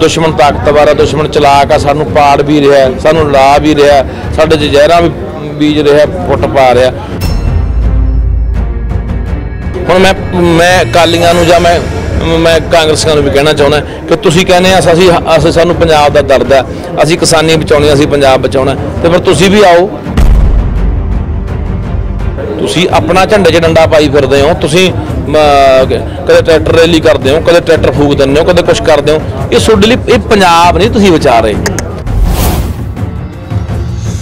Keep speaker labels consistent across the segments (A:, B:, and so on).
A: ਦੁਸ਼ਮਣ ਤਾਕਤਵਰ ਆ, ਦੁਸ਼ਮਣ ਚਲਾਕ ਆ, ਸਾਨੂੰ ਪਾੜ ਵੀ ਰਿਹਾ ਸਾਨੂੰ ਲਾ ਵੀ ਰਿਹਾ ਸਾਡੇ 'ਚ ਵੀ ਬੀਜ ਰਿਹਾ, ਫੁੱਟ ਪਾ ਰਿਹਾ ਹੁਣ ਮੈਂ ਮੈਂ ਅਕਾਲੀਆਂ ਨੂੰ ਜਾਂ ਮੈਂ ਮੈਂ ਕਾਂਗਰਸੀਆਂ ਨੂੰ ਵੀ ਕਹਿਣਾ ਚਾਹੁੰਦਾ ਕਿ ਤੁਸੀਂ ਕਹਿੰਦੇ ਆ, ਅਸੀਂ ਅਸੀਂ ਸਾਨੂੰ ਪੰਜਾਬ ਦਾ ਦਰਦ ਹੈ, ਅਸੀਂ ਕਿਸਾਨੀ ਬਚਾਉਣੀ ਅਸੀਂ ਪੰਜਾਬ ਬਚਾਉਣਾ ਤੇ ਫਿਰ ਤੁਸੀਂ ਵੀ ਆਓ। ਤੁਸੀਂ ਆਪਣਾ ਝੰਡੇ 'ਚ ਡੰਡਾ ਪਾਈ ਫਿਰਦੇ ਹੋ, ਤੁਸੀਂ ਕਦੇ ਟਰੈਕਟਰ ਰੈਲੀ ਕਰਦੇ ਹੋ, ਕਦੇ ਟਰੈਕਟਰ ਫੂਕ ਦਿੰਦੇ ਹੋ, ਕਦੇ ਕੁਝ ਕਰਦੇ ਹੋ, ਇਹ ਤੁਹਾਡੇ ਲਈ, ਇਹ ਪੰਜਾਬ ਨਹੀਂ, ਤੁਸੀਂ ਵਿਚਾਰ ਰਹੇ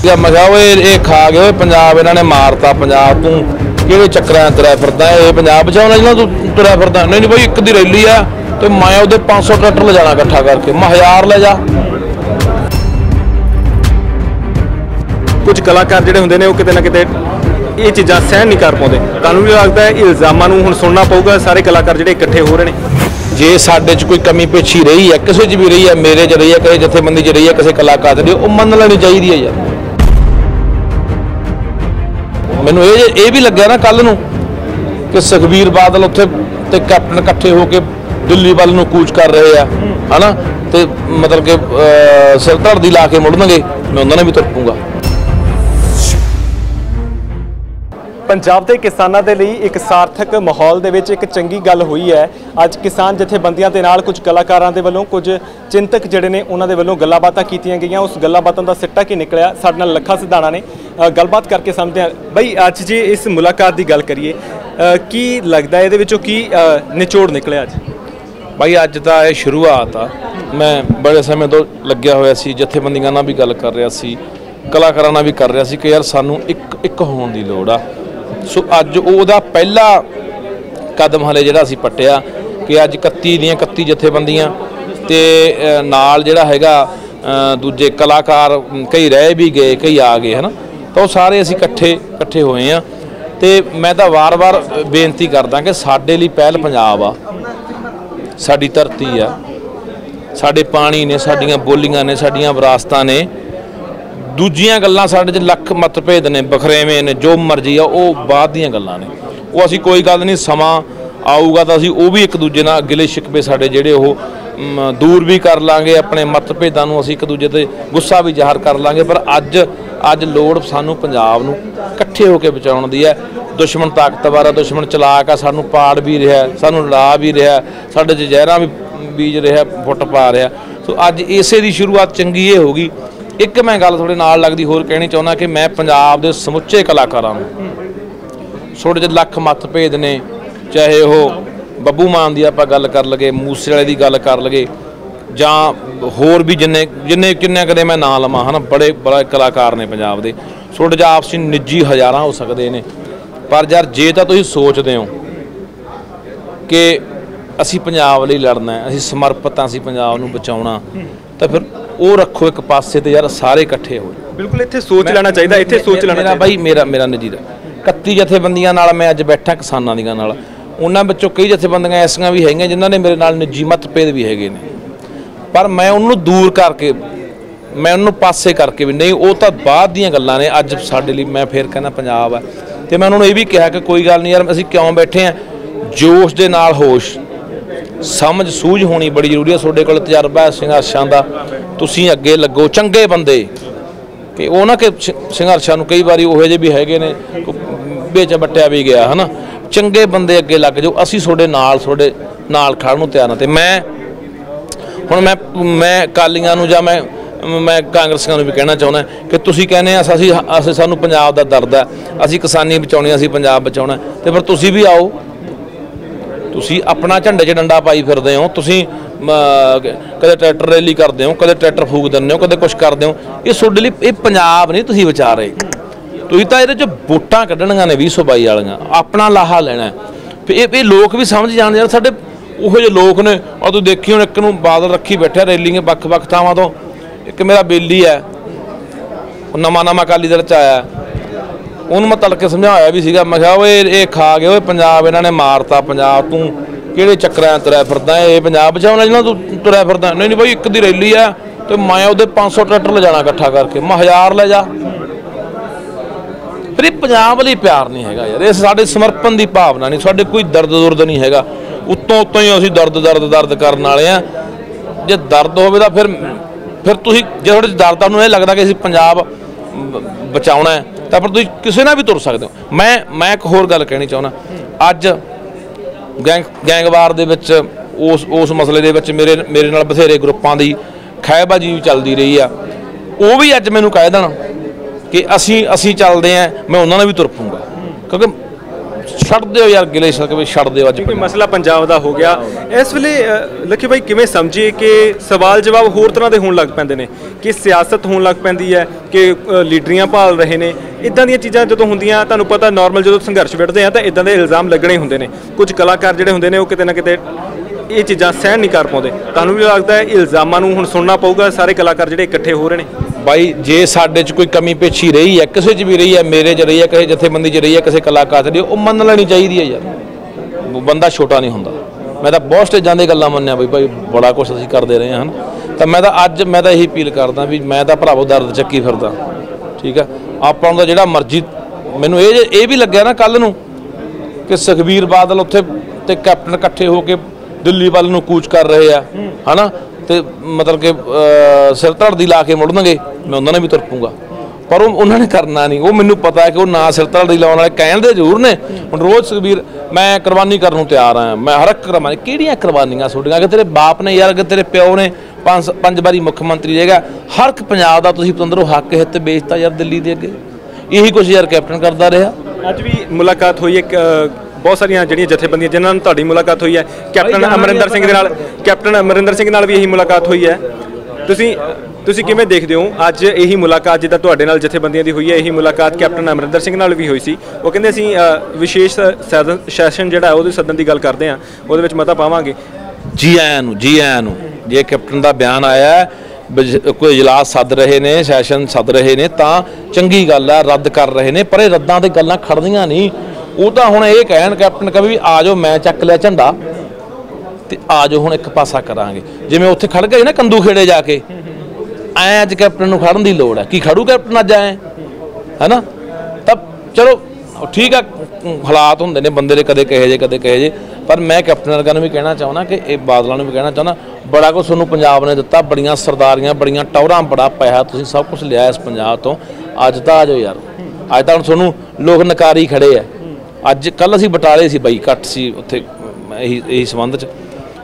A: ਯਾ ਮੈਂ ਕਿਹਾ, ਓਏ, ਇਹ ਖਾ ਗਏ, ਓਏ, ਪੰਜਾਬ ਇਹਨਾਂ ਨੇ ਮਾਰਤਾ ਪੰਜਾਬ, ਤੂੰ ਕਿਹੜੇ ਚੱਕਰਾਂ ਤੁਰਿਆ ਫਿਰਦਾ, ਇਹ ਪੰਜਾਬ ਬਚਾਉਣਾ ਜਿਹਨਾਂ ਤੂੰ ਤੁਰਿਆ ਫਿਰਦਾ। ਨਹੀਂ ਨਹੀਂ ਬਾਈ ਇੱਕ ਦੀ ਰੈਲੀ ਆ, ਤੇ ਮੈਂ ਉਹਦੇ 500 ਟਰੈਕਟਰ ਲੈ ਜਾਣਾ ਇਕੱਠਾ ਕਰਕੇ, ਮੈਂ ਹਜ਼ਾਰ ਲੈ ਜਾ।
B: ਕੁਝ ਕਲਾਕਾਰ ਜਿਹੜੇ ਹੁੰਦੇ ਨੇ, ਉਹ ਕਿਤੇ ਨਾ ਕਿਤੇ ਇਹ ਚੀਜ਼ਾਂ ਸਹਿਣ ਨਹੀਂ ਕਰ ਪਾਉਂਦੇ। ਤੁਹਾਨੂੰ ਵੀ ਲੱਗਦਾ ਹੈ ਇਲਜ਼ਾਮਾਂ ਨੂੰ ਹੁਣ ਸੁਣਨਾ ਪਊਗਾ ਸਾਰੇ ਕਲਾਕਾਰ ਜਿਹੜੇ ਇਕੱਠੇ ਹੋ ਰਹੇ ਨੇ।
A: ਜੇ ਸਾਡੇ 'ਚ ਕੋਈ ਕਮੀ ਪੇਸ਼ੀ ਰਹੀ ਹੈ ਕਿਸੇ 'ਚ ਵੀ ਰਹੀ ਹੈ ਮੇਰੇ 'ਚ ਰਹੀ ਹੈ ਕਿਸੇ ਜਥੇਬੰਦੀ 'ਚ ਰਹੀ ਹੈ ਕਿਸੇ ਕਲਾਕਾਰ 'ਚ ਰਹੀ ਉਹ ਮੰਨ ਲੈਣੀ ਚਾਹੀਦੀ ਹੈ ਯਾਰ। ਮੈਨੂੰ ਇਹ ਇਹ ਵੀ ਲੱਗਿਆ ਨਾ ਕੱਲ ਨੂੰ ਕਿ ਸੁਖਬੀਰ ਬਾਦਲ ਉੱਥੇ ਤੇ ਕੈਪਟਨ ਇਕੱਠੇ ਹੋ ਕੇ ਦਿੱਲੀ ਵੱਲ ਨੂੰ ਕੂਚ ਕਰ ਰਹੇ ਆ ਹਨਾ? ਤੇ ਮਤਲਬ ਕਿ ਅਹ, ਸਿਰ ਧੜ ਲਾ ਕੇ ਮੁੜਨਗੇ ਮੈਂ ਉਹਨਾਂ ਨੇ ਵੀ ਤੁਰਪੂੰਗਾ
B: ਪੰਜਾਬ ਦੇ ਕਿਸਾਨਾਂ ਦੇ ਲਈ ਇੱਕ ਸਾਰਥਕ ਮਾਹੌਲ ਦੇ ਵਿੱਚ ਇੱਕ ਚੰਗੀ ਗੱਲ ਹੋਈ ਹੈ। ਅੱਜ ਕਿਸਾਨ ਜਥੇਬੰਦੀਆਂ ਦੇ ਨਾਲ ਕੁਝ ਕਲਾਕਾਰਾਂ ਦੇ ਵੱਲੋਂ ਕੁਝ ਚਿੰਤਕ ਜਿਹੜੇ ਨੇ, ਉਹਨਾਂ ਦੇ ਵੱਲੋਂ ਗੱਲਾਂ ਬਾਤਾਂ ਕੀਤੀਆਂ ਗਈਆਂ। ਉਸ ਗੱਲਾਂ ਬਾਤਾਂ ਦਾ ਸਿੱਟਾ ਕੀ ਨਿਕਲਿਆ? ਸਾਡੇ ਨਾਲ ਲੱਖਾ ਸਿਧਾਣਾ ਨੇ ਗੱਲਬਾਤ ਕਰਕੇ ਸਮਝਦੇ ਹਾਂ। ਬਈ, ਅੱਜ ਜੇ ਇਸ ਮੁਲਾਕਾਤ ਦੀ ਗੱਲ ਕਰੀਏ ਕੀ ਲੱਗਦਾ ਇਹਦੇ ਵਿੱਚੋਂ ਕੀ ਨਿਚੋੜ ਨਿਕਲਿਆ ਅੱਜ?
A: ਭਾਈ ਅੱਜ ਤਾਂ ਇਹ ਸ਼ੁਰੂਆਤ ਆ। ਮੈਂ ਬੜੇ ਸਮੇਂ ਤੋਂ ਲੱਗਿਆ ਹੋਇਆ ਸੀ, ਜਥੇਬੰਦੀਆਂ ਨਾਲ ਵੀ ਗੱਲ ਕਰ ਰਿਹਾ ਸੀ, ਕਲਾਕਾਰਾਂ ਨਾਲ ਵੀ ਕਰ ਰਿਹਾ ਸੀ ਕਿ ਯਾਰ ਸਾਨੂੰ ਇੱਕ ਇੱਕ ਹੋਣ ਦੀ ਲੋੜ ਆ। ਸੋ ਅੱਜ ਉਹਦਾ ਪਹਿਲਾ ਕਦਮ ਹਲੇ ਜਿਹੜਾ ਅਸੀਂ ਪੱਟਿਆ ਕਿ ਅੱਜ 31 ਦੀਆਂ 31 ਜਥੇਬੰਦੀਆਂ ਤੇ ਨਾਲ ਜਿਹੜਾ ਹੈਗਾ ਦੂਜੇ ਕਲਾਕਾਰ ਕਈ ਰਹਿ ਵੀ ਗਏ, ਕਈ ਆ ਗਏ, ਹਨਾ? ਤਾਂ ਉਹ ਸਾਰੇ ਅਸੀਂ ਇਕੱਠੇ ਇਕੱਠੇ ਹੋਏ ਆ ਤੇ ਮੈਂ ਤਾਂ ਵਾਰ-ਵਾਰ ਬੇਨਤੀ ਕਰਦਾ ਕਿ ਸਾਡੇ ਲਈ ਪਹਿਲ ਪੰਜਾਬ ਆ। ਸਾਡੀ ਧਰਤੀ ਆ। ਸਾਡੇ ਪਾਣੀ ਨੇ, ਸਾਡੀਆਂ ਬੋਲੀਆਂ ਨੇ, ਸਾਡੀਆਂ ਵਿਰਾਸਤਾਂ ਨੇ। ਦੂਜੀਆਂ ਗੱਲਾਂ ਸਾਡੇ 'ਚ ਲੱਖ ਮਤਭੇਦ ਨੇ, ਬਖਰੇਵੇਂ ਨੇ, ਜੋ ਮਰਜ਼ੀ ਆ, ਉਹ ਬਾਅਦ ਦੀਆਂ ਗੱਲਾਂ ਨੇ। ਉਹ ਅਸੀਂ ਕੋਈ ਗੱਲ ਨਹੀਂ, ਸਮਾਂ ਆਊਗਾ ਤਾਂ ਅਸੀਂ ਉਹ ਵੀ ਇੱਕ ਦੂਜੇ ਨਾਲ ਗਿਲੇ ਸ਼ਿਕਵੇ ਸਾਡੇ ਜਿਹੜੇ ਉਹ ਦੂਰ ਵੀ ਕਰ ਲਾਂਗੇ, ਆਪਣੇ ਮਤਭੇਦਾਂ ਨੂੰ ਅਸੀਂ ਇੱਕ ਦੂਜੇ ਤੇ ਗੁੱਸਾ ਵੀ ਜ਼ਾਹਰ ਕਰ ਲਾਂਗੇ, ਪਰ ਅੱਜ ਅੱਜ ਲੋੜ ਸਾਨੂੰ ਪੰਜਾਬ ਨੂੰ ਇਕੱਠੇ ਹੋ ਕੇ ਬਚਾਉਣ ਦੀ ਹੈ। ਦੁਸ਼ਮਣ ਤਾਕਤਵਰ ਆ, ਦੁਸ਼ਮਣ ਚਲਾਕ ਆ, ਸਾਨੂੰ ਪਾੜ ਵੀ ਰਿਹਾ ਸਾਨੂੰ ਲੜਾ ਵੀ ਰਿਹਾ ਸਾਡੇ 'ਚ ਜ਼ਹਿਰਾਂ ਵੀ ਬੀਜ ਰਿਹਾ, ਫੁੱਟ ਪਾ ਰਿਹਾ ਸੋ ਅੱਜ ਇਸੇ ਦੀ ਸ਼ੁਰੂਆਤ ਚੰਗੀ ਇਹ ਹੋਗੀ ਇੱਕ ਮੈਂ ਗੱਲ ਤੁਹਾਡੇ ਨਾਲ ਲੱਗਦੀ ਹੋਰ ਕਹਿਣੀ ਚਾਹੁੰਦਾ ਕਿ ਮੈਂ ਪੰਜਾਬ ਦੇ ਸਮੁੱਚੇ ਕਲਾਕਾਰਾਂ ਨੂੰ ਛੋਟੇ ਜਿਹੇ ਲੱਖ ਮਤਭੇਦ ਨੇ, ਚਾਹੇ ਉਹ ਬੱਬੂ ਮਾਨ ਦੀ ਆਪਾਂ ਗੱਲ ਕਰ ਲਗੇ ਮੂਸੇ ਵਾਲੇ ਦੀ ਗੱਲ ਕਰ ਲਗੇ ਜਾਂ ਹੋਰ ਵੀ ਜਿੰਨੇ ਜਿੰਨੇ ਕਿੰਨੇ ਕਦੇ ਮੈਂ ਨਾਂ ਲਵਾਂ, ਹਨਾ, ਬੜੇ, ਬੜਾ ਕਲਾਕਾਰ ਨੇ ਪੰਜਾਬ ਦੇ। ਛੋਟੇ ਜਿਹਾ ਆਪਸੀ ਨਿੱਜੀ ਹਜ਼ਾਰਾਂ ਹੋ ਸਕਦੇ ਨੇ। ਪਰ ਯਾਰ, ਜੇ ਤਾਂ ਤੁਸੀਂ ਸੋਚਦੇ ਹੋ ਕਿ ਅਸੀਂ ਪੰਜਾਬ ਲਈ ਲੜਨਾ ਹੈ, ਅਸੀਂ ਸਮਰਪਿਤ ਹਾਂ, ਅਸੀਂ ਪੰਜਾਬ ਨੂੰ ਬਚਾਉਣਾ, ਤਾਂ ਫਿਰ ਉਹ ਰੱਖੋ ਇੱਕ ਪਾਸੇ ਤੇ ਯਾਰ ਸਾਰੇ ਇਕੱਠੇ ਹੋ ਜਾਓ।
B: ਬਿਲਕੁਲ ਇੱਥੇ ਸੋਚ ਲੈਣਾ ਚਾਹੀਦਾ ਇੱਥੇ ਸੋਚ ਲੈਣਾ
A: ਮੇਰਾ
B: ਚਾਹੀਦਾ।
A: ਬਾਈ ਮੇਰਾ ਮੇਰਾ ਨਿੱਜੀ ਦਾ 31 ਜਥੇਬੰਦੀਆਂ ਨਾਲ ਮੈਂ ਅੱਜ ਬੈਠਾ ਕਿਸਾਨਾਂ ਦੀਆਂ ਨਾਲ। ਉਹਨਾਂ ਵਿੱਚੋਂ ਕਈ ਜਥੇਬੰਦੀਆਂ ਐਸੀਆਂ ਵੀ ਹੈਗੀਆਂ ਜਿਨ੍ਹਾਂ ਨੇ ਮੇਰੇ ਨਾਲ ਨਿੱਜੀ ਮਤਭੇਦ ਵੀ ਹੈਗੇ ਨੇ। ਪਰ ਮੈਂ ਉਹਨੂੰ ਦੂਰ ਕਰਕੇ ਮੈਂ ਉਹਨੂੰ ਪਾਸੇ ਕਰਕੇ ਵੀ ਨਹੀਂ ਉਹ ਤਾਂ ਬਾਅਦ ਦੀਆਂ ਗੱਲਾਂ ਨੇ। ਅੱਜ ਸਾਡੇ ਲਈ ਮੈਂ ਫੇਰ ਕਹਿੰਦਾ ਪੰਜਾਬ ਹੈ ਤੇ ਮੈਂ ਉਹਨਾਂ ਨੂੰ ਇਹ ਵੀ ਕਿਹਾ ਕਿ ਕੋਈ ਗੱਲ ਨਹੀਂ ਯਾਰ ਅਸੀਂ ਕਿਉਂ ਬੈਠੇ ਆ? ਜੋਸ਼ ਦੇ ਨਾਲ ਹੋਸ਼। ਸਮਝ ਸੂਝ ਹੋਣੀ ਬੜੀ ਜ਼ਰੂਰੀ ਹੈ ਤੁਹਾਡੇ ਕੋਲ ਤਜਰਬਾ ਹੈ ਸੰਘਰਸ਼ਾਂ ਦਾ। ਤੁਸੀਂ ਅੱਗੇ ਲੱਗੋ, ਚੰਗੇ ਬੰਦੇ। ਕਿ ਉਹ ਨਾ ਕਿ ਸੰਘਰਸ਼ਾਂ ਨੂੰ ਕਈ ਵਾਰੀ ਉਹੋ ਜਿਹੇ ਵੀ ਹੈਗੇ ਨੇ ਵਿੱਚ ਵੱਟਿਆ ਵੀ ਗਿਆ, ਹਨਾ। ਚੰਗੇ ਬੰਦੇ ਅੱਗੇ ਲੱਗ ਜਾਓ, ਅਸੀਂ ਤੁਹਾਡੇ ਨਾਲ ਤੁਹਾਡੇ ਨਾਲ ਖੜਨ ਨੂੰ ਤਿਆਰ ਹਾਂ ਤੇ ਮੈਂ, ਹੁਣ ਮੈਂ ਮੈਂ ਅਕਾਲੀਆਂ ਨੂੰ ਜਾਂ ਮੈਂ ਮੈਂ ਕਾਂਗਰਸੀਆਂ ਨੂੰ ਵੀ ਕਹਿਣਾ ਚਾਹੁੰਦਾ ਕਿ ਤੁਸੀਂ ਕਹਿੰਦੇ ਆ, ਅਸੀਂ ਅਸੀਂ ਸਾਨੂੰ ਪੰਜਾਬ ਦਾ ਦਰਦ ਹੈ, ਅਸੀਂ ਕਿਸਾਨੀ ਬਚਾਉਣੀ ਅਸੀਂ ਪੰਜਾਬ ਬਚਾਉਣਾ ਤੇ ਫਿਰ ਤੁਸੀਂ ਵੀ ਆਓ। ਤੁਸੀਂ ਆਪਣਾ ਝੰਡੇ 'ਚ ਡੰਡਾ ਪਾਈ ਫਿਰਦੇ ਹੋ, ਤੁਸੀਂ ਕਦੇ ਟਰੈਕਟਰ ਰੈਲੀ ਕਰਦੇ ਹੋ, ਕਦੇ ਟਰੈਕਟਰ ਫੂਕ ਦਿੰਦੇ ਹੋ, ਕਦੇ ਕੁਝ ਕਰਦੇ ਹੋ। ਇਹ ਤੁਹਾਡੇ ਲਈ, ਇਹ ਪੰਜਾਬ ਨਹੀਂ, ਤੁਸੀਂ ਵਿਚਾਰ ਰਹੇ। ਤੁਸੀਂ ਤਾਂ ਇਹਦੇ 'ਚ ਵੋਟਾਂ ਕੱਢਣੀਆਂ ਨੇ 2022 ਵਾਲੀਆਂ, ਆਪਣਾ ਲਾਹਾ ਲੈਣਾ ਇਹ ਇਹ ਲੋਕ ਵੀ ਸਮਝ ਜਾਣਦੇ ਯਾਰ, ਸਾਡੇ ਉਹੋ ਜਿਹੇ ਲੋਕ ਨੇ ਉਹ ਤੂੰ ਦੇਖੀ ਹੁਣ ਇੱਕ ਨੂੰ ਬਾਦਲ ਰੱਖੀ ਬੈਠਿਆ ਰੈਲੀਆਂ ਵੱਖ-ਵੱਖ ਥਾਵਾਂ ਤੋਂ। ਇੱਕ ਮੇਰਾ ਬੇਲੀ ਹੈ, ਉਹ ਨਵਾਂ ਨਵਾਂ ਅਕਾਲੀ ਦਲ ਚ ਆਇਆ। ਉਹਨੂੰ ਮੈਂ ਤੜਕੇ ਸਮਝਾਇਆ ਵੀ ਸੀਗਾ, ਮੈਂ ਕਿਹਾ ਓਏ, ਇਹ ਖਾ ਗਏ ਓਏ, ਪੰਜਾਬ ਇਹਨਾਂ ਨੇ ਮਾਰਤਾ ਪੰਜਾਬ, ਤੂੰ ਕਿਹੜੇ ਚੱਕਰਾਂ ਤੁਰਿਆ ਫਿਰਦਾ ਇਹ ਪੰਜਾਬ ਬਚਾਉਣਾ ਜਿਹਨਾਂ ਤੂੰ ਤੁਰਿਆ ਫਿਰਦਾ। ਨਹੀਂ ਨਹੀਂ ਬਾਈ, ਇੱਕ ਦੀ ਰੈਲੀ ਆ ਤੇ ਮੈਂ ਉਹਦੇ 500 ਟਰੈਕਟਰ ਲੈ ਜਾਣਾ ਇਕੱਠਾ ਕਰਕੇ। ਮੈਂ ਹਜ਼ਾਰ ਲੈ ਜਾ। ਫਿਰ ਪੰਜਾਬ ਲਈ ਪਿਆਰ ਨਹੀਂ ਹੈਗਾ ਯਾਰ। ਇਹ ਸਾਡੇ ਸਮਰਪਣ ਦੀ ਭਾਵਨਾ ਨਹੀਂ, ਸਾਡੇ ਕੋਈ ਦਰਦ ਦੁਰਦ ਨਹੀਂ ਹੈਗਾ। ਉੱਤੋਂ ਉੱਤੋਂ ਹੀ ਅਸੀਂ ਦਰਦ ਦਰਦ ਦਰਦ ਕਰਨ ਵਾਲੇ ਆ। ਜੇ ਦਰਦ ਹੋਵੇ ਤਾਂ ਫਿਰ ਫਿਰ ਤੁਸੀਂ, ਜੇ ਤੁਹਾਡੇ 'ਚ ਦਰਦ ਆ ਨੂੰ ਇਹ ਲੱਗਦਾ ਕਿ ਅਸੀਂ ਪੰਜਾਬ ਬਚਾਉਣਾ ਹੈ, ਤਾਂ ਫਿਰ ਤੁਸੀਂ ਕਿਸੇ ਨਾਲ ਵੀ ਤੁਰ ਸਕਦੇ ਹੋ। ਮੈਂ ਮੈਂ ਇੱਕ ਹੋਰ ਗੱਲ ਕਹਿਣੀ ਚਾਹੁੰਦਾ। ਅੱਜ ਗੈਂਗ ਗੈਂਗਵਾਰ ਦੇ ਵਿੱਚ, ਉਸ ਉਸ ਮਸਲੇ ਦੇ ਵਿੱਚ ਮੇਰੇ ਮੇਰੇ ਨਾਲ ਬਥੇਰੇ ਗਰੁੱਪਾਂ ਦੀ ਖਹਿਬਾਜੀ ਵੀ ਚੱਲਦੀ ਰਹੀ ਆ। ਉਹ ਵੀ ਅੱਜ ਮੈਨੂੰ ਕਹਿ ਦੇਣ ਕਿ ਅਸੀਂ ਅਸੀਂ ਚੱਲਦੇ ਆਂ, ਮੈਂ ਉਹਨਾਂ ਨਾਲ ਵੀ ਤੁਰ ਪੂੰਗਾ ਕਿਉਂਕਿ ਛੱਡ ਦਿਓ ਯਾਰ ਗਿਲੇ ਸ਼ੱਕ ਵੀ ਛੱਡ ਦਿਓ ਅੱਜ
B: ਕਿਉਂਕਿ ਮਸਲਾ ਪੰਜਾਬ ਦਾ ਹੋ ਗਿਆ। ਇਸ ਵੇਲੇ ਲੱਖੀ ਭਾਈ ਕਿਵੇਂ ਸਮਝੀਏ ਕਿ ਸਵਾਲ ਜਵਾਬ ਹੋਰ ਤਰ੍ਹਾਂ ਦੇ ਹੋਣ ਲੱਗ ਪੈਂਦੇ ਨੇ? ਕਿ ਸਿਆਸਤ ਹੋਣ ਲੱਗ ਪੈਂਦੀ ਹੈ ਕਿ ਲੀਡਰੀਆਂ ਭਾਲ ਰਹੇ ਨੇ? ਇਦਾਂ ਦੀਆਂ ਚੀਜ਼ਾਂ ਜਦੋਂ ਹੁੰਦੀਆਂ ਤੁਹਾਨੂੰ ਪਤਾ ਨਾਰਮਲ ਜਦੋਂ ਸੰਘਰਸ਼ ਵਿੜਦੇ ਆ ਤਾਂ ਇਦਾਂ ਦੇ ਇਲਜ਼ਾਮ ਲੱਗਣੇ ਹੁੰਦੇ ਨੇ। ਕੁਝ ਕਲਾਕਾਰ ਜਿਹੜੇ ਹੁੰਦੇ ਨੇ ਉਹ ਕਿਤੇ ਨਾ ਕਿਤੇ ਇਹ ਚੀਜ਼ਾਂ ਸਹਿਣ ਨਹੀਂ ਕਰ ਪਾਉਂਦੇ। ਤੁਹਾਨੂੰ ਵੀ ਲੱਗਦਾ ਹੈ ਇਲਜ਼ਾਮਾਂ ਨੂੰ ਹੁਣ ਸੁਣਨਾ ਪਊਗਾ ਸਾਰੇ ਕਲਾਕਾਰ ਜਿਹੜੇ ਇਕੱਠੇ ਹੋ ਰਹੇ ਨੇ?
A: ਬਾਈ, ਜੇ ਸਾਡੇ 'ਚ ਕੋਈ ਕਮੀ ਪੇਛੀ ਰਹੀ ਹੈ, ਕਿਸੇ 'ਚ ਵੀ ਰਹੀ ਹੈ, ਮੇਰੇ 'ਚ ਰਹੀ ਹੈ, ਕਿਸੇ ਜਥੇਬੰਦੀ 'ਚ ਰਹੀ ਹੈ, ਕਿਸੇ ਕਲਾਕਾਰ 'ਚ ਰਹੀ ਹੈ, ਉਹ ਮੰਨ ਲੈਣੀ ਚਾਹੀਦੀ ਹੈ ਯਾਰ। ਬੰਦਾ ਛੋਟਾ ਨਹੀਂ ਹੁੰਦਾ। ਮੈਂ ਤਾਂ ਬਹੁਤ ਸਟੇਜਾਂ ਦੇ ਗੱਲਾਂ ਮੰਨਿਆ ਬਈ, ਭਾਈ ਬੜਾ ਕੁਝ ਅਸੀਂ ਕਰਦੇ ਰਹੇ ਹਾਂ, ਹਨ। ਤਾਂ ਮੈਂ ਤਾਂ ਅੱਜ ਮੈਂ ਤਾਂ ਇਹੀ ਅਪੀਲ ਕਰਦਾ ਵੀ ਮੈਂ ਤਾਂ ਭਰਾਵੋ ਦਰਦ ਚੱਕੀ ਫਿਰਦਾ, ਠੀਕ ਆ ਆਪਾਂ ਨੂੰ ਤਾਂ ਜਿਹੜਾ ਮਰਜ਼ੀ, ਮੈਨੂੰ ਇਹ ਇਹ ਵੀ ਲੱਗਿਆ ਨਾ ਕੱਲ ਨੂੰ ਕਿ ਸੁਖਬੀਰ ਬਾਦਲ ਉੱਥੇ ਤੇ ਕੈਪਟਨ ਇਕੱਠੇ ਹੋ ਕੇ ਦਿੱਲੀ ਵੱਲ ਨੂੰ ਕੂਚ ਕਰ ਰਹੇ ਆ, ਹਨਾ। ਤੇ ਮਤਲਬ ਕਿ ਸਿਰ ਧੜਦੀ ਲਾ ਕੇ ਮੁੜਨਗੇ ਮੈਂ ਉਹਨਾਂ ਨੇ ਵੀ ਤੁਰ ਪੂੰਗਾ ਪਰ ਉਹ ਉਹਨਾਂ ਨੇ ਕਰਨਾ ਨਹੀਂ। ਉਹ ਮੈਨੂੰ ਪਤਾ ਹੈ ਕਿ ਉਹ ਨਾ ਸਿਰ ਧੜਦੀ ਲਾਉਣ ਵਾਲੇ ਕਹਿੰਦੇ ਜ਼ਰੂਰ ਨੇ। ਹੁਣ ਰੋਜ਼ ਸੁਖਬੀਰ ਮੈਂ ਕੁਰਬਾਨੀ ਕਰਨ ਨੂੰ ਤਿਆਰ ਆ ਮੈਂ ਹਰ ਇੱਕ ਕੁਰਬਾਨੀ ਕਿਹੜੀਆਂ ਕੁਰਬਾਨੀਆਂ ਛੋਡੀਆਂ ਕਿ ਤੇਰੇ ਬਾਪ ਨੇ ਯਾਰ ਕਿ ਤੇਰੇ ਪਿਓ ਨੇ ਪੰਜ ਪੰਜ ਵਾਰੀ ਮੁੱਖ ਮੰਤਰੀ ਰਹੇਗਾ ਹਰ ਇੱਕ ਪੰਜਾਬ ਦਾ ਤੁਸੀਂ ਪਤੰਦਰੋਂ ਹੱਕ ਹਿੱਤ ਵੇਚਤਾ ਯਾਰ ਦਿੱਲੀ ਦੇ ਅੱਗੇ। ਇਹੀ ਕੁਝ ਯਾਰ ਕੈਪਟਨ ਕਰਦਾ ਰਿਹਾ।
B: ਅੱਜ ਵੀ ਮੁਲਾਕਾਤ ਹੋਈ ਇੱਕ, ਬਹੁਤ ਸਾਰੀਆਂ ਜਿਹੜੀਆਂ ਜਥੇਬੰਦੀਆਂ ਜਿਨ੍ਹਾਂ ਨਾਲ ਤੁਹਾਡੀ ਮੁਲਾਕਾਤ ਹੋਈ ਹੈ। ਕੈਪਟਨ ਅਮਰਿੰਦਰ ਸਿੰਘ ਦੇ ਨਾਲ ਕੈਪਟਨ ਅਮਰਿੰਦਰ ਸਿੰਘ ਨਾਲ ਵੀ ਇਹੀ ਮੁਲਾਕਾਤ ਹੋਈ ਹੈ। ਤੁਸੀਂ ਤੁਸੀਂ ਕਿਵੇਂ ਦੇਖਦੇ ਹੋ? ਅੱਜ ਇਹੀ ਮੁਲਾਕਾਤ ਜਿੱਦਾਂ ਤੁਹਾਡੇ ਨਾਲ ਜਥੇਬੰਦੀਆਂ ਦੀ ਹੋਈ ਹੈ ਇਹੀ ਮੁਲਾਕਾਤ ਕੈਪਟਨ ਅਮਰਿੰਦਰ ਸਿੰਘ ਨਾਲ ਵੀ ਹੋਈ ਸੀ। ਉਹ ਕਹਿੰਦੇ ਅਸੀਂ ਵਿਸ਼ੇਸ਼ ਸੈਸ਼ਨ- ਜਿਹੜਾ ਹੈ ਉਹਦੇ ਸੱਦਣ ਦੀ ਗੱਲ ਕਰਦੇ ਹਾਂ ਉਹਦੇ ਵਿੱਚ ਮਤਾ ਪਾਵਾਂਗੇ।
A: ਜੀ ਆਇਆਂ ਨੂੰ ਜੀ ਆਇਆਂ ਨੂੰ ਜੇ ਕੈਪਟਨ ਦਾ ਬਿਆਨ ਆਇਆ ਕੋਈ ਇਜਲਾਸ ਸੱਦ ਰਹੇ ਨੇ ਸੈਸ਼ਨ ਸੱਦ ਰਹੇ ਨੇ ਤਾਂ ਚੰਗੀ ਗੱਲ ਹੈ ਰੱਦ ਕਰ ਰਹੇ ਨੇ ਪਰ ਇਹ ਰੱਦਾਂ ਤੇ ਗੱਲਾਂ ਖੜਦੀਆਂ ਨਹੀਂ। ਉਹ ਤਾਂ ਹੁਣ ਇਹ ਕਹਿਣ ਕੈਪਟਨ ਕਹੇ ਵੀ ਆ ਜਾਓ, ਮੈਂ ਚੱਕ ਲਿਆ ਝੰਡਾ ਤੇ ਆ ਜਾਓ, ਹੁਣ ਇੱਕ ਪਾਸਾ ਕਰਾਂਗੇ। ਜਿਵੇਂ ਉੱਥੇ ਖੜ ਗਏ ਨਾ ਕੰਦੂ ਖੇੜੇ ਜਾ ਕੇ, ਐ ਅੱਜ ਕੈਪਟਨ ਨੂੰ ਖੜਨ ਦੀ ਲੋੜ ਹੈ। ਕੀ ਖੜੂ ਕੈਪਟਨ ਅੱਜ ਐ? ਹੈਨਾ? ਤਾਂ ਚਲੋ, ਠੀਕ ਆ ਹਾਲਾਤ ਹੁੰਦੇ ਨੇ ਬੰਦੇ ਦੇ ਕਦੇ ਕਹੇ ਜੇ, ਕਦੇ ਕਹੇ ਜੇ, ਪਰ ਮੈਂ ਕੈਪਟਨ ਵਰਗਾ ਨੂੰ ਵੀ ਕਹਿਣਾ ਚਾਹੁੰਦਾ ਕਿ ਇਹ ਬਾਦਲਾਂ ਨੂੰ ਵੀ ਕਹਿਣਾ ਚਾਹੁੰਦਾ, ਬੜਾ ਕੁਝ ਤੁਹਾਨੂੰ ਪੰਜਾਬ ਨੇ ਦਿੱਤਾ, ਬੜੀਆਂ ਸਰਦਾਰੀਆਂ, ਬੜੀਆਂ ਟੌਰਾਂ, ਬੜਾ ਪੈਸਾ ਤੁਸੀਂ ਸਭ ਕੁਝ ਲਿਆ ਇਸ ਪੰਜਾਬ ਤੋਂ। ਅੱਜ ਤਾਂ ਆ ਜਾਓ ਯਾਰ। ਅੱਜ ਤਾਂ ਹੁਣ ਤੁਹਾਨੂੰ ਲੋਕ ਨਕਾਰੀ ਖੜੇ ਆ। ਅੱਜ ਕੱਲ ਅਸੀਂ ਬਟਾਲੇ ਸੀ ਬਾਈ, ਇਕੱਠ ਸੀ ਉੱਥੇ, ਇਹੀ ਇਹੀ ਸੰਬੰਧ ਚ।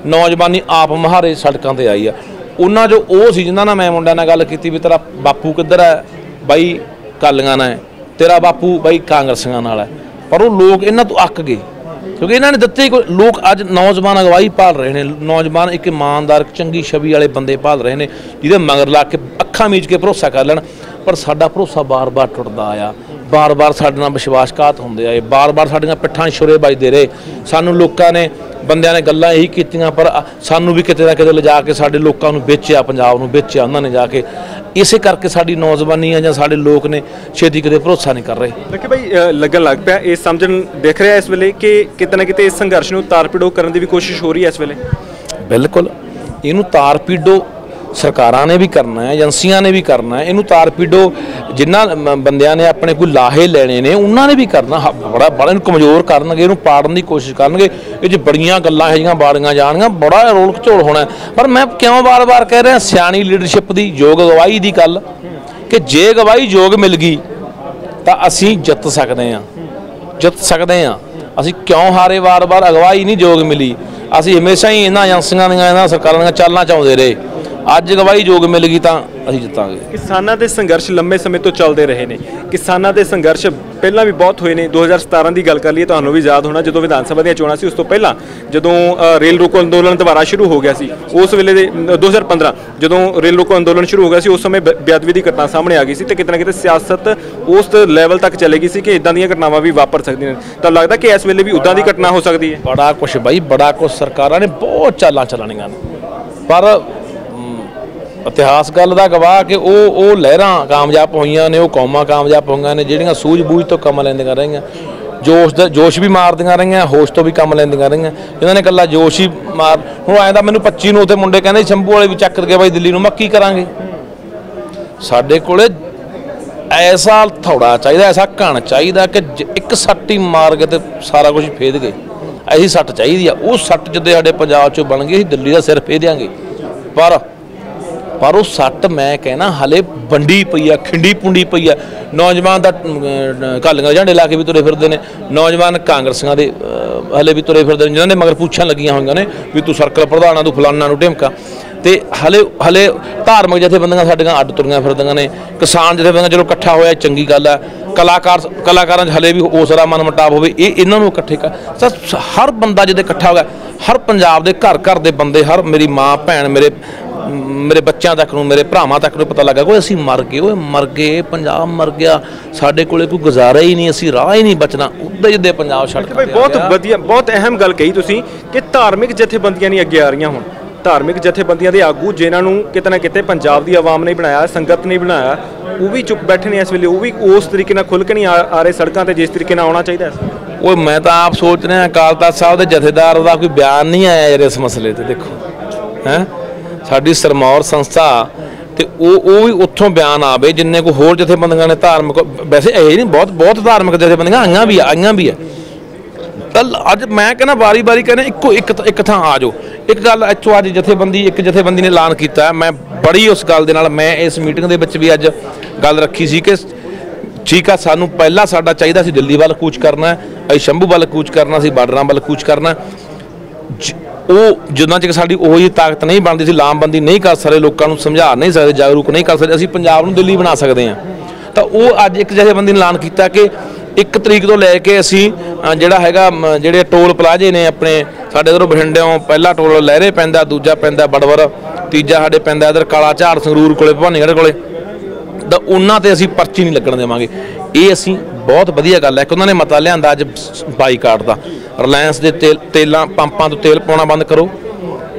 A: ਨੌਜਵਾਨੀ ਆਪ ਮਹਾਰੇ ਸੜਕਾਂ ਤੇ ਆਈ ਆ। ਉਹਨਾਂ ਜੋ ਉਹ ਸੀ, ਜਿਨ੍ਹਾਂ ਨਾਲ ਮੈਂ ਮੁੰਡਿਆਂ ਨਾਲ ਗੱਲ ਕੀਤੀ ਵੀ ਤੇਰਾ ਬਾਪੂ ਕਿੱਧਰ ਹੈ ਬਾਈ, ਕਾਲੀਆਂ ਨਾਲ ਹੈ। ਤੇਰਾ ਬਾਪੂ ਬਾਈ, ਕਾਂਗਰਸੀਆਂ ਨਾਲ ਹੈ। ਪਰ ਉਹ ਲੋਕ ਇਹਨਾਂ ਤੋਂ ਅੱਕ ਗਏ। ਕਿਉਂਕਿ ਇਹਨਾਂ ਨੇ ਦਿੱਤੇ ਕੋਈ, ਲੋਕ ਅੱਜ ਨੌਜਵਾਨ ਅਗਵਾਈ ਭਾਲ ਰਹੇ ਨੇ। ਨੌਜਵਾਨ ਇੱਕ ਇਮਾਨਦਾਰ, ਚੰਗੀ ਛਵੀ ਵਾਲੇ ਬੰਦੇ ਭਾਲ ਰਹੇ ਨੇ, ਜਿਹਦੇ ਮਗਰ ਲਾ ਕੇ ਅੱਖਾਂ ਮੀਚ ਕੇ ਭਰੋਸਾ ਕਰ ਲੈਣ। ਪਰ ਸਾਡਾ ਭਰੋਸਾ ਬਾਰ-ਬਾਰ ਟੁੱਟਦਾ ਆਇਆ। ਬਾਰ-ਬਾਰ ਸਾਡੇ ਨਾਲ ਵਿਸ਼ਵਾਸਘਾਤ ਹੁੰਦੇ ਆਏ ਬਾਰ-ਬਾਰ ਸਾਡੀਆਂ ਪਿੱਠਾਂ ਛੁਰੇ ਵੱਜਦੇ ਰਹੇ। ਸਾਨੂੰ ਲੋਕਾਂ ਨੇ ਬੰਦਿਆਂ ਨੇ ਗੱਲਾਂ ਇਹੀ ਕੀਤੀਆਂ ਪਰ ਸਾਨੂੰ ਵੀ ਕਿਤੇ ਨਾ ਕਿਤੇ ਲਿਜਾ ਕੇ ਸਾਡੇ ਲੋਕਾਂ ਨੂੰ ਵੇਚਿਆ ਪੰਜਾਬ ਨੂੰ ਵੇਚਿਆ ਉਹਨਾਂ ਨੇ ਜਾ ਕੇ। ਇਸੇ ਕਰਕੇ ਸਾਡੀ ਨੌਜਵਾਨੀ ਆ ਜਾਂ ਸਾਡੇ ਲੋਕ ਨੇ ਛੇਤੀ ਕਿਤੇ ਭਰੋਸਾ ਨਹੀਂ ਕਰ ਰਹੇ।
B: ਦੇਖੀ ਭਾਈ ਲੱਗਣ ਲੱਗ ਪਿਆ ਇਹ ਸਮਝਣ ਦੇਖ ਰਿਹਾ ਇਸ ਵੇਲੇ ਕਿ ਕਿਤੇ ਨਾ ਕਿਤੇ ਇਸ ਸੰਘਰਸ਼ ਨੂੰ ਤਾਰਪਿੜੋ ਕਰਨ ਦੀ ਵੀ ਕੋਸ਼ਿਸ਼ ਹੋ ਰਹੀ ਹੈ ਇਸ ਵੇਲੇ।
A: ਬਿਲਕੁਲ। ਇਹਨੂੰ ਤਾਰ ਪੀਡੋ ਸਰਕਾਰਾਂ ਨੇ ਵੀ ਕਰਨਾ ਹੈ, ਏਜੰਸੀਆਂ ਨੇ ਵੀ ਕਰਨਾ ਹੈ, ਇਹਨੂੰ ਤਾਰ ਪੀਡੋ ਜਿਨ੍ਹਾਂ ਬੰਦਿਆਂ ਨੇ ਆਪਣੇ ਕੋਈ ਲਾਹੇ ਲੈਣੇ ਨੇ, ਉਹਨਾਂ ਨੇ ਵੀ ਕਰਨਾ, ਹ- ਬੜਾ ਬੜਾ ਇਹਨੂੰ ਕਮਜ਼ੋਰ ਕਰਨਗੇ, ਇਹਨੂੰ ਪਾੜਨ ਦੀ ਕੋਸ਼ਿਸ਼ ਕਰਨਗੇ, ਇਹ 'ਚ ਬੜੀਆਂ ਗੱਲਾਂ ਇਹੋ ਜਿਹੀਆਂ ਬਾੜੀਆਂ ਜਾਣਗੀਆਂ, ਬੜਾ ਰੋਲ ਘਚੋਲ ਹੋਣਾ ਪਰ ਮੈਂ ਕਿਉਂ ਵਾਰ-ਵਾਰ ਕਹਿ ਰਿਹਾ, ਸਿਆਣੀ ਲੀਡਰਸ਼ਿਪ ਦੀ ਯੋਗ ਅਗਵਾਈ ਦੀ ਗੱਲ, ਕਿ ਜੇ ਅਗਵਾਈ ਯੋਗ ਮਿਲ ਗਈ, ਤਾਂ ਅਸੀਂ ਜਿੱਤ ਸਕਦੇ ਹਾਂ, ਜਿੱਤ ਸਕਦੇ ਹਾਂ। ਅਸੀਂ ਕਿਉਂ ਹਾਰੇ ਵਾਰ-ਵਾਰ, ਅਗਵਾਈ ਨਹੀਂ ਯੋਗ ਮਿਲੀ। ਅਸੀਂ ਹਮੇਸ਼ਾ ਹੀ ਇਹਨਾਂ ਏਜੰਸੀਆਂ ਦੀਆਂ, ਇਹਨਾਂ ਸਰਕਾਰਾਂ ਦੀਆਂ ਚਾਲਾਂ ਚਾਉਂਦੇ ਰਹੇ। ਅੱਜ ਅਗਵਾਈ ਯੋਗ ਮਿਲ ਗਈ ਤਾਂ ਅਸੀਂ ਜਿੱਤਾਂਗੇ।
B: ਕਿਸਾਨਾਂ ਦੇ ਸੰਘਰਸ਼ ਲੰਮੇ ਸਮੇਂ ਤੋਂ ਚੱਲਦੇ ਰਹੇ ਨੇ। ਕਿਸਾਨਾਂ ਦੇ ਸੰਘਰਸ਼ ਪਹਿਲਾਂ ਵੀ ਬਹੁਤ ਹੋਏ ਨੇ। 2017 ਦੀ ਗੱਲ ਕਰ ਲਈਏ ਤੁਹਾਨੂੰ ਵੀ ਯਾਦ ਹੋਣਾ ਜਦੋਂ ਵਿਧਾਨ ਸਭਾ ਦੀਆਂ ਚੋਣਾਂ ਸੀ ਉਸ ਤੋਂ ਪਹਿਲਾਂ ਜਦੋਂ ਅ, ਰੇਲ ਰੋਕੋ ਅੰਦੋਲਨ ਦੁਬਾਰਾ ਸ਼ੁਰੂ ਹੋ ਗਿਆ ਸੀ ਉਸ ਵੇਲੇ ਦੇ ਅ, 2015 ਜਦੋਂ ਰੇਲ ਰੋਕੋ ਅੰਦੋਲਨ ਸ਼ੁਰੂ ਹੋ ਗਿਆ ਸੀ ਉਸ ਸਮੇਂ ਬ- ਬੇਅਦਬੀ ਦੀ ਘਟਨਾ ਸਾਹਮਣੇ ਆ ਗਈ ਸੀ ਤੇ ਕਿਤੇ ਨਾ ਕਿਤੇ ਸਿਆਸਤ ਉਸ ਲੈਵਲ ਤੱਕ ਚਲੇ ਗਈ ਸੀ ਕਿ ਇਦਾਂ ਦੀਆਂ ਘਟਨਾਵਾਂ ਵੀ ਵਾਪਰ ਸਕਦੀਆਂ ਨੇ। ਤਾਂ ਲੱਗਦਾ ਕਿ ਇਸ ਵੇਲੇ ਵੀ ਉਦਾਂ ਦੀ ਘਟਨਾ ਹੋ ਸਕਦੀ ਹੈ।
A: ਬੜਾ ਕੁਛ ਬਾਈ ਬੜਾ ਕੁਛ ਸਰਕਾਰਾਂ ਨੇ ਬਹੁਤ ਚਾਲਾਂ ਚਲਾਣੀਆਂ ਨੇ। ਪਰ ਇਤਿਹਾਸ ਗੱਲ ਦਾ ਗਵਾਹ ਕਿ ਉਹ ਉਹ ਲਹਿਰਾਂ ਕਾਮਯਾਬ ਹੋਈਆਂ ਨੇ, ਉਹ ਕੌਮਾਂ ਕਾਮਯਾਬ ਹੋਈਆਂ ਨੇ, ਜਿਹੜੀਆਂ ਸੂਝ-ਬੂਝ ਤੋਂ ਕੰਮ ਲੈਂਦੀਆਂ ਰਹੀਆਂ। ਜੋਸ਼ ਦਾ, ਜੋਸ਼ ਵੀ ਮਾਰਦੀਆਂ ਰਹੀਆਂ, ਹੋਸ਼ ਤੋਂ ਵੀ ਕੰਮ ਲੈਂਦੀਆਂ ਰਹੀਆਂ। ਇਹਨਾਂ ਨੇ ਕੱਲਾ ਜੋਸ਼ ਹੀ ਮਾਰ, ਹੁਣ ਆਇਆ ਤਾਂ ਮੈਨੂੰ 25 ਨੂੰ ਉੱਥੇ ਮੁੰਡੇ ਕਹਿੰਦੇ ਸ਼ੰਭੂ ਵਾਲੇ ਵੀ ਚੱਕ ਕੇ ਬਾਈ ਦਿੱਲੀ ਨੂੰ ਮੱਕੀ ਕਰਾਂਗੇ? ਸਾਡੇ ਕੋਲੇ ਐਸਾ ਥੌੜਾ ਚਾਹੀਦਾ, ਐਸਾ ਘਣ ਚਾਹੀਦਾ ਕਿ ਜ- ਇੱਕ ਸੱਟ ਹੀ ਮਾਰ ਕੇ ਤੇ ਸਾਰਾ ਕੁਝ ਫੇਦ ਗਏ। ਐਸੀ ਸੱਟ ਚਾਹੀਦੀ ਆ। ਉਹ ਸੱਟ ਜਿੱਦੇ ਸਾਡੇ ਪੰਜਾਬ ਚੋਂ ਬਣ ਗਈ, ਅਸੀਂ ਦਿੱਲੀ ਦਾ ਸਿਰ ਫੇਰ ਦਿਆਂਗੇ। ਪਰ ਪਰ ਉਹ ਸੱਟ ਮੈਂ ਕਹਿਣਾ ਹਲੇ ਵੰਡੀ ਪਈ ਆ, ਖਿੰਡੀ ਪੁੰਡੀ ਪਈ ਆ। ਨੌਜਵਾਨ ਦਾ ਕਾਲੀਆਂ ਝੰਡੇ ਲਾ ਕੇ ਵੀ ਤੁਰੇ ਫਿਰਦੇ ਨੇ। ਨੌਜਵਾਨ ਕਾਂਗਰਸੀਆਂ ਦੇ ਹਲੇ ਵੀ ਤੁਰੇ ਫਿਰਦੇ ਨੇ, ਜਿਨ੍ਹਾਂ ਦੇ ਮਗਰ ਪੁੱਛਾਂ ਲੱਗੀਆਂ ਹੋਈਆਂ ਨੇ ਵੀ ਤੂੰ ਸਰਕਲ ਪ੍ਰਧਾਨਾਂ ਤੂੰ ਫਲਾਨਾ ਨੂੰ ਢਿਮਕਾ। ਤੇ ਹਲੇ ਹਲੇ ਧਾਰਮਿਕ ਜਥੇਬੰਦੀਆਂ ਸਾਡੀਆਂ ਅੱਡ ਤੁਰੀਆਂ ਫਿਰਦੀਆਂ ਨੇ। ਕਿਸਾਨ ਜਥੇਬੰਦੀਆਂ ਚਲੋ ਇਕੱਠਾ ਹੋਇਆ, ਚੰਗੀ ਗੱਲ ਹੈ ਕਲਾਕਾਰ, ਕਲਾਕਾਰਾਂ 'ਚ ਹਲੇ ਵੀ ਉਸਰਾ ਮਨ ਮਟਾਵ ਹੋਵੇ, ਇਹ ਇਹਨਾਂ ਨੂੰ ਇਕੱਠੇ ਕਰ ਸ- ਹਰ ਬੰਦਾ ਜਦੋਂ ਇਕੱਠਾ ਹੋ ਗਿਆ ਹਰ ਪੰਜਾਬ ਦੇ ਘਰ ਘਰ ਦੇ ਬੰਦੇ, ਹਰ ਮੇਰੀ ਮਾਂ, ਭੈਣ, ਮੇਰੇ ਮੇਰੇ ਬੱਚਿਆਂ ਤੱਕ ਨੂੰ ਮੇਰੇ ਭਰਾਵਾਂ ਤੱਕ ਨੂੰ ਪਤਾ ਲੱਗਾ ਕੋਈ ਅਸੀਂ ਮਰ ਗਏ ਓਏ ਮਰ ਗਏ ਪੰਜਾਬ ਮਰ ਗਿਆ ਸਾਡੇ ਕੋਲੇ ਕੋਈ ਗੁਜ਼ਾਰਾ ਹੀ ਨਹੀਂ ਅਸੀਂ ਰਾਹ ਹੀ ਨਹੀਂ ਬਚਣਾ ਉੱਦਾਂ ਜਿੱਦੇ ਪੰਜਾਬ ਛੱਡ ਕੇ
B: ਬਹੁਤ। ਵਧੀਆ ਬਹੁਤ ਅਹਿਮ ਗੱਲ ਕਹੀ ਤੁਸੀਂ ਕਿ ਧਾਰਮਿਕ ਜਥੇਬੰਦੀਆਂ ਨਹੀਂ ਅੱਗੇ ਆ ਰਹੀਆਂ ਹੁਣ। ਧਾਰਮਿਕ ਜਥੇਬੰਦੀਆਂ ਦੇ ਆਗੂ ਜਿਨ੍ਹਾਂ ਨੂੰ ਕਿਤੇ ਨਾ ਕਿਤੇ ਪੰਜਾਬ ਦੀ ਆਵਾਮ ਨੇ ਬਣਾਇਆ ਸੰਗਤ ਨੇ ਬਣਾਇਆ ਉਹ ਵੀ ਚੁੱਪ ਬੈਠੇ ਨੇ ਇਸ ਵੇਲੇ ਉਹ ਵੀ ਉਸ ਤਰੀਕੇ ਨਾਲ ਖੁੱਲ ਕੇ ਨਹੀਂ ਆ ਰਹੇ ਸੜਕਾਂ ਤੇ ਜਿਸ ਤਰੀਕੇ ਨਾਲ ਆਉਣਾ ਚਾਹੀਦਾ ਸੀ
A: ਓਏ ਮੈਂ ਤਾਂ ਆਪ ਸੋਚ ਰਿਹਾ ਅਕਾਲ ਤਖਤ ਸਾਹਿਬ ਦੇ ਜਥੇਦਾਰ ਦਾ ਕੋਈ ਬਿਆਨ ਨਹੀਂ ਆਇਆ ਯਾਰ ਇਸ ਮਸਲੇ ਤੇ ਦੇਖੋ ਹੈ? ਸਾਡੀ ਸਰਮੌਰ ਸੰਸਥਾ ਤੇ ਉਹ ਉਹ ਵੀ ਉੱਥੋਂ ਬਿਆਨ ਆਵੇ, ਜਿੰਨੇ ਕੋ ਹੋਰ ਜਥੇਬੰਦੀਆਂ ਨੇ ਧਾਰਮਿਕ ਵੈਸੇ ਇਹ ਨਹੀਂ, ਬਹੁਤ ਬਹੁਤ ਧਾਰਮਿਕ ਜਥੇਬੰਦੀਆਂ, ਆਈਆਂ ਵੀ ਆਈਆਂ ਵੀ ਆ। ਕੱਲ ਅੱਜ ਮੈਂ ਕਹਿੰਦਾ ਵਾਰੀ-ਵਾਰੀ ਕਹਿੰਦਾ ਇੱਕੋ ਇੱਕ ਇੱਕ ਥਾਂ ਆ ਜਾਓ। ਇੱਕ ਗੱਲ ਇੱਥੋਂ ਅੱਜ ਜਥੇਬੰਦੀ ਇੱਕ ਜਥੇਬੰਦੀ ਨੇ ਐਲਾਨ ਕੀਤਾ ਮੈਂ ਬੜੀ ਉਸ ਗੱਲ ਦੇ ਨਾਲ, ਮੈਂ ਇਸ ਮੀਟਿੰਗ ਦੇ ਵਿੱਚ ਵੀ ਅੱਜ ਗੱਲ ਰੱਖੀ ਸੀ ਕਿ ਠੀਕ ਆ, ਸਾਨੂੰ ਪਹਿਲਾਂ ਸਾਡਾ ਚਾਹੀਦਾ ਸੀ ਦਿੱਲੀ ਵੱਲ ਕੂਚ ਕਰਨਾ ਅਸੀਂ ਸ਼ੰਭੂ ਵੱਲ ਕੂਚ ਕਰਨਾ ਸੀ ਬਾਰਡਰਾਂ ਵੱਲ ਕੂਚ ਕਰਨਾ ਜ- ਉਹ ਜਿੰਨਾ ਚਿਰ ਸਾਡੀ ਉਹੋ ਜਿਹੀ ਤਾਕਤ ਨਹੀਂ ਬਣਦੀ ਸੀ ਲਾਮਬੰਦੀ ਨਹੀਂ ਕਰ ਸਕਦੇ ਲੋਕਾਂ ਨੂੰ ਸਮਝਾ ਨਹੀਂ ਸਕਦੇ ਜਾਗਰੂਕ ਨਹੀਂ ਕਰ ਸਕਦੇ ਅਸੀਂ ਪੰਜਾਬ ਨੂੰ ਦਿੱਲੀ ਬਣਾ ਸਕਦੇ ਹਾਂ। ਤਾਂ ਉਹ ਅੱਜ ਇੱਕ ਜਥੇਬੰਦੀ ਨੇ ਐਲਾਨ ਕੀਤਾ ਕਿ ਇੱਕ ਤਰੀਕ ਤੋਂ ਲੈ ਕੇ ਅਸੀਂ ਜਿਹੜਾ ਹੈਗਾ ਮ, ਜਿਹੜੇ ਟੋਲ ਪਲਾਜ਼ੇ ਨੇ ਆਪਣੇ ਸਾਡੇ ਇਧਰੋਂ ਬਠਿੰਡਿਓਂ ਪਹਿਲਾ ਟੋਲ ਲਹਿਰੇ ਪੈਂਦਾ ਦੂਜਾ ਪੈਂਦਾ ਬੜਵਰ ਤੀਜਾ ਸਾਡੇ ਪੈਂਦਾ ਇਧਰ ਕਾਲਾ ਝਾੜ ਸੰਗਰੂਰ ਕੋਲੇ ਭਵਾਨੀਗੜ੍ਹ ਕੋਲੇ। ਤਾਂ ਉਹਨਾਂ ਤੇ ਅਸੀਂ ਪਰਚੀ ਨਹੀਂ ਲੱਗਣ ਦੇਵਾਂਗੇ। ਇਹ ਅਸੀਂ ਬਹੁਤ ਵਧੀਆ ਗੱਲ ਹੈ। ਕਿ ਉਹਨਾਂ ਨੇ ਮਤਾ ਲਿਆਂਦਾ ਅੱਜ ਬਾਈਕਾਟ ਦਾ। ਰਿਲਾਇੰਸ ਦੇ ਤੇਲ ਤੇਲਾਂ, ਪੰਪਾਂ ਤੋਂ ਤੇਲ ਪਾਉਣਾ ਬੰਦ ਕਰੋ।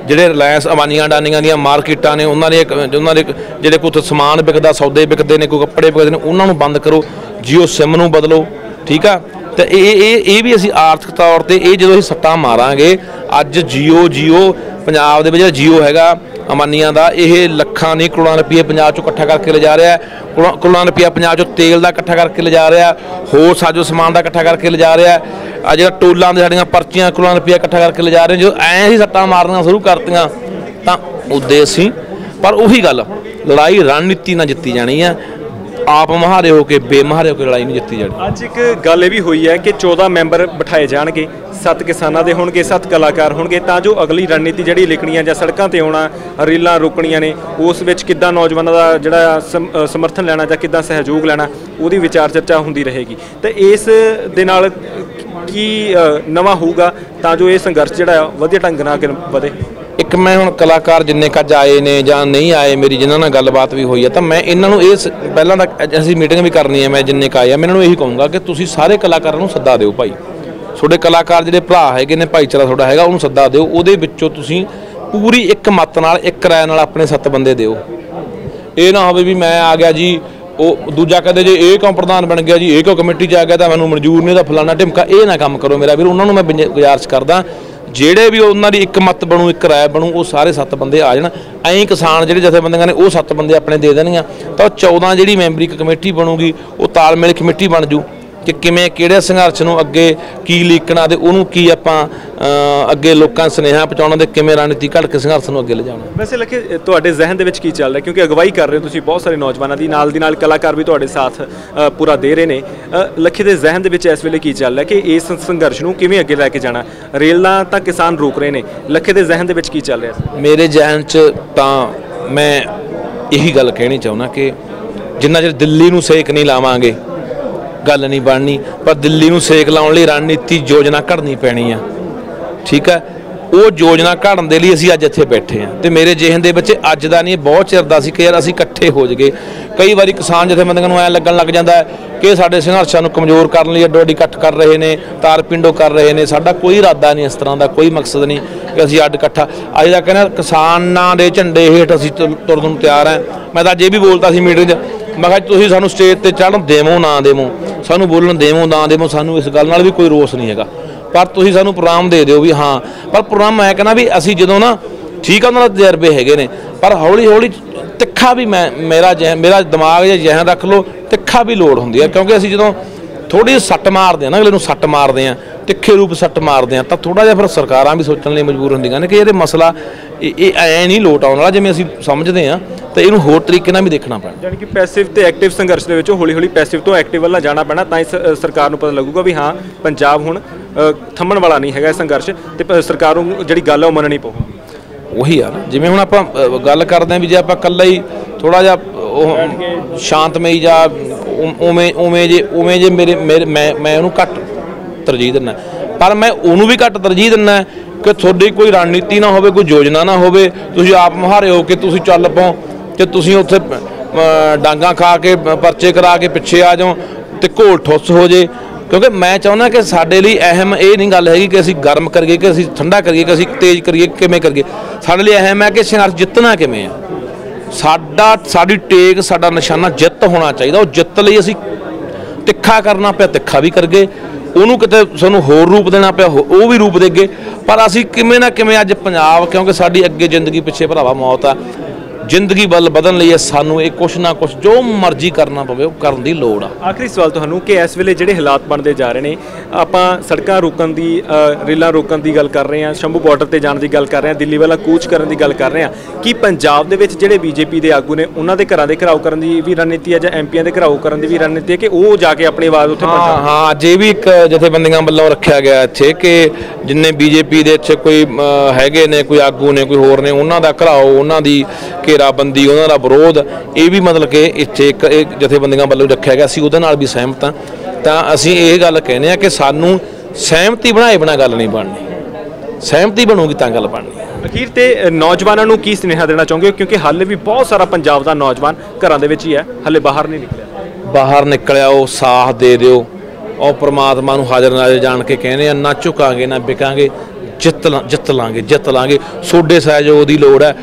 A: ਜਿਹੜੇ ਰਿਲਾਇੰਸ ਅਵਾਨੀਆਂ ਡਾਨੀਆਂ ਦੀਆਂ ਮਾਰਕੀਟਾਂ ਨੇ, ਉਹਨਾਂ ਦੇ ਉਹਨਾਂ ਦੇ ਜਿਹੜੇ ਕੋਈ ਸਮਾਨ ਵਿਕਦਾ, ਸੌਦੇ ਵਿਕਦੇ ਨੇ, ਕੋਈ ਕੱਪੜੇ ਵਿਕਦੇ ਨੇ, ਉਹਨਾਂ ਨੂੰ ਬੰਦ ਕਰੋ। ਜੀਓ ਸਿਮ ਨੂੰ ਬਦਲੋ, ਠੀਕ ਆ? ਤੇ ਇਹ ਇਹ ਇਹ ਵੀ ਅਸੀਂ ਆਰਥਿਕ ਤੌਰ ਤੇ ਇਹ ਜਦੋਂ ਅਸੀਂ ਸੱਟਾਂ ਮਾਰਾਂਗੇ, ਅੱਜ ਜੀਓ ਜੀਓ ਪੰਜਾਬ ਦੇ ਵਿੱਚ ਜਿਹੜਾ ਜੀਓ ਹੈਗਾ ਅਮਾਨੀਆਂ ਦਾ, ਇਹ ਲੱਖਾਂ ਨਹੀਂ, ਕਰੋੜਾਂ ਰੁਪਏ ਪੰਜਾਬ ਚੋਂ ਇਕੱਠਾ ਕਰਕੇ ਲਿਜਾ ਰਿਹਾ ਹੈ। ਕਰੋੜਾਂ- ਕਰੋੜਾਂ ਰੁਪਏ ਪੰਜਾਬ ਚੋਂ ਤੇਲ ਦਾ ਇਕੱਠਾ ਕਰਕੇ ਲਿਜਾ ਰਿਹਾ ਹੋਰ ਸਾਜੋ ਸਮਾਨ ਦਾ ਇਕੱਠਾ ਕਰਕੇ ਲਿਜਾ ਰਿਹਾ ਆ ਜਿਹੜਾ ਟੋਲਾਂ ਦੇ ਸਾਡੀਆਂ ਪਰਚੀਆਂ ਕਰੋੜਾਂ ਰੁਪਏ ਇਕੱਠਾ ਕਰਕੇ ਲਿਜਾ ਰਹੇ ਜਦੋਂ ਐਂ ਹੀ ਸੱਟਾਂ ਮਾਰਨੀਆਂ ਸ਼ੁਰੂ ਕਰਤੀਆਂ, ਤਾਂ ਉਦੇ ਅਸੀਂ ਪਰ ਉਹੀ ਗੱਲ, ਲੜਾਈ ਰਣਨੀਤੀ ਨਾਲ ਜਿੱਤੀ ਜਾਣੀ ਆ ਆਪ ਮਹਾਰੇ ਹੋ ਕੇ, ਬੇਮਹਾਰੇ ਹੋ ਕੇ ਲੜਾਈ ਨਹੀਂ ਜਿੱਤੀ ਜਾਣੀ।
B: ਅੱਜ ਇੱਕ ਗੱਲ ਇਹ ਵੀ ਹੋਈ ਹੈ ਕਿ 14 ਮੈਂਬਰ ਬਿਠਾਏ ਜਾਣਗੇ। ਸੱਤ ਕਿਸਾਨਾਂ ਦੇ ਹੋਣਗੇ, ਸੱਤ ਕਲਾਕਾਰ ਹੋਣਗੇ। ਤਾਂ ਜੋ ਅਗਲੀ ਰਣਨੀਤੀ ਜਿਹੜੀ ਲਿਖਣੀ ਹੈ ਜਾਂ ਸੜਕਾਂ ਤੇ ਆਉਣਾ, ਰੀਲਾਂ ਰੋਕਣੀਆਂ ਨੇ, ਉਸ ਵਿੱਚ ਕਿੱਦਾਂ ਨੌਜਵਾਨਾਂ ਦਾ ਜਿਹੜਾ ਸਮ- ਸਮਰਥਨ ਲੈਣਾ ਜਾਂ ਕਿੱਦਾਂ ਸਹਿਯੋਗ ਲੈਣਾ, ਉਹਦੀ ਵਿਚਾਰ ਚਰਚਾ ਹੁੰਦੀ ਰਹੇਗੀ। ਤੇ ਇਸ ਦੇ ਨਾਲ ਕੀ ਨਵਾਂ ਹੋਊਗਾ ਤਾਂ ਜੋ ਇਹ ਸੰਘਰਸ਼ ਜਿਹੜਾ ਵਧੀਆ ਢੰਗ ਨਾਲ ਅੱਗੇ ਵਧੇ।
A: ਇੱਕ ਮੈਂ ਹੁਣ ਕਲਾਕਾਰ ਜਿੰਨੇ ਕੱਜ ਆਏ ਨੇ ਜਾਂ ਨਹੀਂ ਆਏ ਮੇਰੀ ਜਿਨ੍ਹਾਂ ਨਾਲ ਗੱਲਬਾਤ ਵੀ ਹੋਈ ਹੈ ਤਾਂ ਮੈਂ ਇਹਨਾਂ ਨੂੰ ਇਹ ਸ- ਪਹਿਲਾਂ ਤਾਂ ਅੱਜ ਅਸੀਂ ਮੀਟਿੰਗ ਵੀ ਕਰਨੀ ਹੈ ਮੈਂ ਜਿੰਨੇ ਕ ਆਏ ਆ, ਮੈਂ ਇਹਨਾਂ ਨੂੰ ਇਹੀ ਕਹੂੰਗਾ ਕਿ ਤੁਸੀਂ ਸਾਰੇ ਕਲਾਕਾਰਾਂ ਨੂੰ ਸੱਦਾ ਦਿਓ ਭਾਈ। ਤੁਹਾਡੇ ਕਲਾਕਾਰ ਜਿਹੜੇ ਭਰਾ ਹੈਗੇ ਨੇ, ਭਾਈਚਾਰਾ ਤੁਹਾਡਾ ਹੈਗਾ, ਉਹਨੂੰ ਸੱਦਾ ਦਿਓ। ਉਹਦੇ ਵਿੱਚੋਂ ਤੁਸੀਂ ਪੂਰੀ ਇੱਕ ਮੱਤ ਨਾਲ, ਇੱਕ ਰਾਏ ਨਾਲ ਆਪਣੇ ਸੱਤ ਬੰਦੇ ਦਿਓ। ਇਹ ਨਾ ਹੋਵੇ ਵੀ ਮੈਂ ਆ ਗਿਆ ਜੀ, ਉਹ ਦੂਜਾ ਕਹਿੰਦੇ ਜੇ ਇਹ ਕਿਉਂ ਪ੍ਰਧਾਨ ਬਣ ਗਿਆ ਜੀ, ਇਹ ਕਿਉਂ ਕਮੇਟੀ 'ਚ ਆ ਗਿਆ ਤਾਂ ਮੈਨੂੰ ਮਨਜ਼ੂਰ ਨਹੀਂ ਤਾਂ ਫਲਾਣਾ ਢਿਮਕਾ, ਇਹ ਨਾ ਕੰਮ ਕਰੋ ਮੇਰਾ ਵੀਰ, ਉਹਨਾਂ ਨੂੰ ਮੈਂ ਗੁਜ਼ਾਰਿਸ਼ ਕਰਦਾ ਜਿਹੜੇ ਵੀ ਉਹਨਾਂ ਦੀ ਇੱਕ ਮਤ ਬਣੂ, ਇੱਕ ਰਾਏ ਬਣੂ, ਉਹ ਸਾਰੇ ਸੱਤ ਬੰਦੇ ਆ ਜਾਣ। ਐਂ ਕਿਸਾਨ ਜਿਹੜੇ ਜਥੇਬੰਦੀਆਂ ਨੇ, ਉਹ ਸੱਤ ਬੰਦੇ ਆਪਣੇ ਦੇ ਦੇਣਗੀਆਂ। ਤਾਂ ਉਹ 14 ਜਿਹੜੀ ਮੈਂਬਰੀ ਕਮੇਟੀ ਬਣੂਗੀ, ਉਹ ਤਾਲਮੇਲ ਕਮੇਟੀ ਬਣ ਜੂ। ਕਿ ਕਿਵੇਂ ਕਿਹੜੇ ਸੰਘਰਸ਼ ਨੂੰ ਅੱਗੇ ਕੀ ਲੀਕਣਾ ਤੇ ਉਹਨੂੰ ਕੀ ਆਪਾਂ ਅੱਗੇ ਲੋਕਾਂ ਸੁਨੇਹਾ ਪਹੁੰਚਾਉਣਾ ਤੇ ਕਿਵੇਂ ਰਣਨੀਤੀ ਘੜ ਕੇ ਸੰਘਰਸ਼ ਨੂੰ ਅੱਗੇ ਲਿਜਾਣਾ
B: ਵੈਸੇ ਲੱਗੇ ਤੁਹਾਡੇ ਜ਼ਿਹਨ ਦੇ ਵਿੱਚ ਕੀ ਚੱਲ ਰਿਹਾ? ਕਿਉਂਕਿ ਅਗਵਾਈ ਕਰ ਰਹੇ ਹੋ ਤੁਸੀਂ ਬਹੁਤ ਸਾਰੇ ਨੌਜਵਾਨਾਂ ਦੀ ਨਾਲ ਦੀ ਨਾਲ ਕਲਾਕਾਰ ਵੀ ਤੁਹਾਡੇ ਸਾਥ ਪੂਰਾ ਦੇ ਰਹੇ ਨੇ। ਲੱਖੇ ਦੇ ਜ਼ਿਹਨ ਦੇ ਵਿੱਚ ਇਸ ਵੇਲੇ ਕੀ ਚੱਲ ਰਿਹਾ ਕਿ ਇਸ ਸੰਘਰਸ਼ ਨੂੰ ਕਿਵੇਂ ਅੱਗੇ ਲੈ ਕੇ ਜਾਣਾ? ਰੇਲਾਂ ਤਾਂ ਕਿਸਾਨ ਰੋਕ ਰਹੇ ਨੇ। ਲੱਖੇ ਦੇ ਜ਼ਿਹਨ ਦੇ ਵਿੱਚ ਕੀ ਚੱਲ ਰਿਹਾ?
A: ਮੇਰੇ ਜ਼ਿਹਨ 'ਚ ਤਾਂ ਮੈਂ ਇਹੀ ਗੱਲ ਕਹਿਣੀ ਚਾਹੁੰਦਾ ਕਿ ਜਿੰਨਾ ਚਿਰ ਦਿੱਲੀ ਨੂੰ ਸੇਕ ਨਹੀਂ ਲਾਵਾਂਗੇ ਗੱਲ ਨਹੀਂ ਬਣਨੀ, ਪਰ ਦਿੱਲੀ ਨੂੰ ਸੇਕ ਲਾਉਣ ਲਈ ਰਣਨੀਤੀ ਯੋਜਨਾ ਘੜਨੀ ਪੈਣੀ ਆ। ਠੀਕ ਹੈ ਉਹ ਯੋਜਨਾ ਘੜਨ ਦੇ ਲਈ ਅਸੀਂ ਅੱਜ ਇੱਥੇ ਬੈਠੇ ਆ। ਤੇ ਮੇਰੇ ਜਿਹਨ ਦੇ ਵਿੱਚ ਅੱਜ ਦਾ ਨਹੀਂ ਬਹੁਤ ਚਿਰ ਦਾ ਸੀ ਕਿ ਯਾਰ ਅਸੀਂ ਇਕੱਠੇ ਹੋ ਜਗੇ ਕਈ ਵਾਰੀ ਕਿਸਾਨ ਜਥੇਬੰਦੀਆਂ ਨੂੰ ਐ ਲੱਗਣ ਲੱਗ ਜਾਂਦਾ ਕਿ ਸਾਡੇ ਸੰਘਰਸ਼ਾਂ ਨੂੰ ਕਮਜ਼ੋਰ ਕਰਨ ਲਈ ਅੱਡੋ ਅੱਡੀ ਇਕੱਠ ਕਰ ਰਹੇ ਨੇ, ਤਾਰ ਪਿੰਡੋ ਕਰ ਰਹੇ ਨੇ। ਸਾਡਾ ਕੋਈ ਇਰਾਦਾ ਨਹੀਂ ਇਸ ਤਰ੍ਹਾਂ ਦਾ, ਕੋਈ ਮਕਸਦ ਨਹੀਂ ਕਿ ਅਸੀਂ ਅੱਡ ਇਕੱਠਾ। ਅੱਜ ਦਾ ਕਹਿੰਦਾ ਕਿਸਾਨਾਂ ਦੇ ਝੰਡੇ ਹੇਠ ਅਸੀਂ ਤੁਰ- ਤੁਰਨ ਨੂੰ ਤਿਆਰ ਹਾਂ ਮੈਂ ਤਾਂ ਅੱਜ ਇਹ ਵੀ ਬੋਲਤਾ ਸੀ ਮੀਟਿੰਗ 'ਚ ਮੈਂ ਕਿਹਾ ਤੁਸੀਂ ਸਾਨੂੰ ਸਟੇਜ ਤੇ ਚੜ੍ਹਨ ਦੇਵੋ, ਨਾ ਦੇਵੋ। ਸਾਨੂੰ ਬੋਲਣ ਦੇਵੋ, ਨਾ ਦੇਵੋ, ਸਾਨੂੰ ਇਸ ਗੱਲ ਨਾਲ ਵੀ ਕੋਈ ਰੋਸ ਨਹੀਂ ਹੈਗਾ। ਪਰ ਤੁਸੀਂ ਸਾਨੂੰ ਪ੍ਰੋਗਰਾਮ ਦੇ ਦਿਓ ਵੀ ਹਾਂ। ਪਰ ਪ੍ਰੋਗਰਾਮ ਮੈਂ ਕਹਿੰਦਾ ਵੀ ਅਸੀਂ ਜਦੋਂ ਨਾ ਠੀਕ ਆ, ਉਹਨਾਂ ਦੇ ਤਜਰਬੇ ਹੈਗੇ ਨੇ। ਪਰ ਹੌਲੀ ਹੌਲੀ ਤਿੱਖਾ ਵੀ ਮੈਂ, ਮੇਰਾ ਜਿਹਨ ਮੇਰਾ ਦਿਮਾਗ ਜਾਂ ਜਿਹਨ ਰੱਖ ਲਓ, ਤਿੱਖਾ ਵੀ ਲੋੜ ਹੁੰਦੀ ਹੈ ਕਿਉਂਕਿ ਅਸੀਂ ਜਦੋਂ ਥੋੜੀ ਸੱਟ ਮਾਰਦੇ ਆ ਨਾ, ਅਗਲੇ ਨੂੰ ਸੱਟ ਮਾਰਦੇ ਆ, ਤਿੱਖੇ ਰੂਪ ਸੱਟ ਮਾਰਦੇ ਆ, ਤਾਂ ਥੋੜਾ ਜਿਹਾ ਫਿਰ ਸਰਕਾਰਾਂ ਵੀ ਸੋਚਣ ਲਈ ਮਜਬੂਰ ਹੁੰਦੀਆਂ ਨੇ ਕਿ ਇਹਦੇ ਮਸਲਾ ਇਹ ਇਹ ਐ ਨਹੀਂ ਲੋਟ ਆਉਣ ਵਾਲਾ ਜਿਵੇਂ ਅਸੀਂ ਸਮਝਦੇ ਆ ਤੇ ਇਹਨੂੰ ਹੋਰ ਤਰੀਕੇ ਨਾਲ ਵੀ ਦੇਖਣਾ ਪੈਣਾ।
B: ਯਾਨੀ ਕਿ ਪੈਸਿਵ ਤੇ ਐਕਟਿਵ ਸੰਘਰਸ਼ ਦੇ ਵਿੱਚ ਹੌਲੀ ਹੌਲੀ ਪੈਸਿਵ ਤੋਂ ਐਕਟਿਵ ਵੱਲ ਜਾਣਾ ਪੈਣਾ ਤਾਂ ਹੀ ਸ- ਅ, ਸਰਕਾਰ ਨੂੰ ਪਤਾ ਲੱਗੂਗਾ ਵੀ ਹਾਂ ਪੰਜਾਬ ਹੁਣ ਥੰਮਣ ਵਾਲਾ ਨਹੀਂ ਹੈਗਾ ਇਹ ਸੰਘਰਸ਼ ਤੇ ਸਰਕਾਰ ਨੂੰ ਜਿਹੜੀ ਗੱਲ ਹੈ ਉਹ ਮੰਨਣੀ ਪਊਗੀ
A: ਉਹੀ ਆ ਜਿਵੇਂ ਹੁਣ ਆਪਾਂ ਗੱਲ ਕਰਦੇ ਆ ਵੀ ਜੇ ਆਪਾਂ ਇਕੱਲਾ ਹੀ ਥੋੜਾ ਜਿਹਾ ਉਹ ਸ਼ਾਂਤਮਈ ਜਾਂ ਉਵੇਂ ਉਵੇਂ ਜੇ ਉਵੇਂ ਜੇ ਮੇਰੇ ਮੇਰੇ- ਮੈਂ ਮੈਂ ਉਹਨੂੰ ਘੱਟ ਤਰਜੀਹ ਦਿੰਦਾ। ਪਰ ਮੈਂ ਉਹਨੂੰ ਵੀ ਘੱਟ ਤਰਜੀਹ ਦਿੰਦਾ ਕਿ ਤੁਹਾਡੀ ਕੋਈ ਰਣਨੀਤੀ ਨਾ ਹੋਵੇ ਕੋਈ ਯੋਜਨਾ ਨਾ ਹੋਵੇ। ਤੁਸੀਂ ਆਪ ਮੁਹਾਰੇ ਹੋ ਕੇ ਤੁਸੀਂ ਚੱਲ ਪਾਓ ਤੇ ਤੁਸੀਂ ਉੱਥੇ ਅ, ਡਾਂਗਾ ਖਾ ਕੇ ਪਰਚੇ ਕਰਾ ਕੇ ਪਿੱਛੇ ਆ ਜਾਓ ਤੇ ਘੋਲ ਠੁੱਸ ਹੋ ਜੇ। ਕਿਉਂਕਿ ਮੈਂ ਚਾਹੁੰਦਾ ਕਿ ਸਾਡੇ ਲਈ ਅਹਿਮ ਇਹ ਨਹੀਂ ਗੱਲ ਹੈਗੀ ਕਿ ਅਸੀਂ ਗਰਮ ਕਰੀਏ ਕਿ ਅਸੀਂ ਠੰਡਾ ਕਰੀਏ ਕਿ ਅਸੀਂ ਤੇਜ਼ ਕਰੀਏ ਕਿਵੇਂ ਕਰੀਏ। ਸਾਡੇ ਲਈ ਅਹਿਮ ਹੈ ਕਿ ਸੰਘਰਸ਼ ਜਿੱਤਣਾ ਕਿਵੇਂ ਆ ਸਾਡਾ ਸਾਡੀ ਟੇਕ ਸਾਡਾ ਨਿਸ਼ਾਨਾ ਜਿੱਤ ਹੋਣਾ ਚਾਹੀਦਾ। ਉਹ ਜਿੱਤ ਲਈ ਅਸੀਂ ਤਿੱਖਾ ਕਰਨਾ ਪਿਆ ਤਿੱਖਾ ਵੀ ਕਰਗੇ। ਉਹਨੂੰ ਕਿਤੇ ਸਾਨੂੰ ਹੋਰ ਰੂਪ ਦੇਣਾ ਪਿਆ, ਹੋ- ਉਹ ਵੀ ਰੂਪ ਦੇਗੇ। ਪਰ ਅਸੀਂ ਕਿਵੇਂ ਨਾ ਕਿਵੇਂ ਅੱਜ ਪੰਜਾਬ, ਕਿਉਂਕਿ ਸਾਡੀ ਅੱਗੇ ਜ਼ਿੰਦਗੀ ਪਿੱਛੇ ਭਰਾਵਾ ਮੌਤ ਆ ਜ਼ਿੰਦਗੀ ਵੱਲ ਵਧਣ ਲਈ ਸਾਨੂੰ ਇਹ ਕੁਛ ਨਾ ਕੁਛ ਜੋ ਮਰਜ਼ੀ ਕਰਨਾ ਪਵੇ ਉਹ ਕਰਨ ਦੀ ਲੋੜ ਆ।
B: ਆਖਰੀ ਸਵਾਲ ਤੁਹਾਨੂੰ ਕਿ ਇਸ ਵੇਲੇ ਜਿਹੜੇ ਹਾਲਾਤ ਬਣਦੇ ਜਾ ਰਹੇ ਨੇ ਆਪਾਂ ਸੜਕਾਂ ਰੋਕਣ ਦੀ ਰੇਲਾਂ ਰੋਕਣ ਦੀ ਗੱਲ ਕਰ ਰਹੇ ਹਾਂ ਸ਼ੰਭੂ ਬਾਰਡਰ ਤੇ ਜਾਣ ਦੀ ਗੱਲ ਕਰ ਰਹੇ ਹਾਂ ਦਿੱਲੀ ਵਾਲਾ ਕੂਚ ਕਰਨ ਦੀ ਗੱਲ ਕਰ ਰਹੇ ਹਾਂ ਕੀ ਪੰਜਾਬ ਦੇ ਵਿੱਚ ਜਿਹੜੇ ਬੀਜੇਪੀ ਦੇ ਆਗੂ ਨੇ ਉਹਨਾਂ ਦੇ ਘਰਾਂ ਦੇ ਘਰਾਓ ਕਰਨ ਦੀ ਵੀ ਰਣਨੀਤੀ ਹੈ ਜਾਂ ਐਮਪੀਆਂ ਦੇ ਘਰਾਓ ਕਰਨ ਦੀ ਵੀ ਰਣਨੀਤੀ ਹੈ ਕਿ ਉਹ ਜਾ ਕੇ ਆਪਣੀ ਆਵਾਜ਼ ਉੱਥੇ
A: ਹਾਂ
B: ਪਹੁੰਚਾਉਣ
A: ਹਾਂ ਅੱਜ ਇਹ ਵੀ ਇੱਕ ਜਥੇਬੰਦੀਆਂ ਵੱਲੋਂ ਰੱਖਿਆ ਗਿਆ ਇੱਥੇ ਕਿ ਜਿੰਨੇ ਬੀਜੇਪੀ ਦੇ ਇੱਥੇ ਕੋਈ ਹੈਗੇ ਨੇ ਕੋਈ ਆਗੂ ਨੇ ਕੋਈ ਹੋਰ ਨੇ ਉਹਨਾਂ ਦਾ ਘਰਾਓ ਉਹਨਾਂ ਦੀ ਘੇਰਾਬੰਦੀ ਉਹਨਾਂ ਦਾ ਵਿਰੋਧ ਇਹ ਵੀ ਮਤਲਬ ਕਿ ਇੱਥੇ ਇੱਕ ਇਹ ਜਥੇਬੰਦੀਆਂ ਵੱਲੋਂ ਰੱਖਿਆ ਗਿਆ ਸੀ ਉਹਦੇ ਨਾਲ ਵੀ ਸਹਿਮਤ ਹਾਂ। ਤਾਂ ਅਸੀਂ ਇਹ ਗੱਲ ਕਹਿੰਦੇ ਆ ਕਿ ਸਾਨੂੰ ਸਹਿਮਤੀ ਬਣਾਏ ਬਿਨਾਂ ਗੱਲ ਨਹੀਂ ਬਣਨੀ। ਸਹਿਮਤੀ ਬਣੂਗੀ ਤਾਂ ਗੱਲ ਬਣਨੀ।
B: ਅਖੀਰ ਤੇ ਨੌਜਵਾਨਾਂ ਨੂੰ ਕੀ ਸੁਨੇਹਾ ਦੇਣਾ ਚਾਹੋਗੇ? ਕਿਉਂਕਿ ਹਾਲੇ ਵੀ ਬਹੁਤ ਸਾਰਾ ਪੰਜਾਬ ਦਾ ਨੌਜਵਾਨ ਘਰਾਂ ਦੇ ਵਿੱਚ ਹੀ ਹੈ। ਹਾਲੇ ਬਾਹਰ ਨਹੀਂ ਨਿਕਲਿਆ।
A: ਬਾਹਰ ਨਿਕਲਿਆ ਉਹ ਸਾਥ ਦੇ ਦਿਓ। ਉਹ ਪ੍ਰਮਾਤਮਾ ਨੂੰ ਹਾਜ਼ਰ ਨਾਜ਼ਰ ਜਾਣ ਕੇ ਕਹਿੰਦੇ ਆ ਨਾ ਝੁਕਾਂਗੇ ਨਾ ਵਿਕਾਂਗੇ। ਜਿੱਤ ਲਾਂ- ਜਿੱਤ ਲਾਂਗੇ ਜਿੱਤ ਲਾਂਗੇ। ਸੋਡੇ ਸਹਿਯੋਗ ਦੀ ਲੋੜ ਹੈ।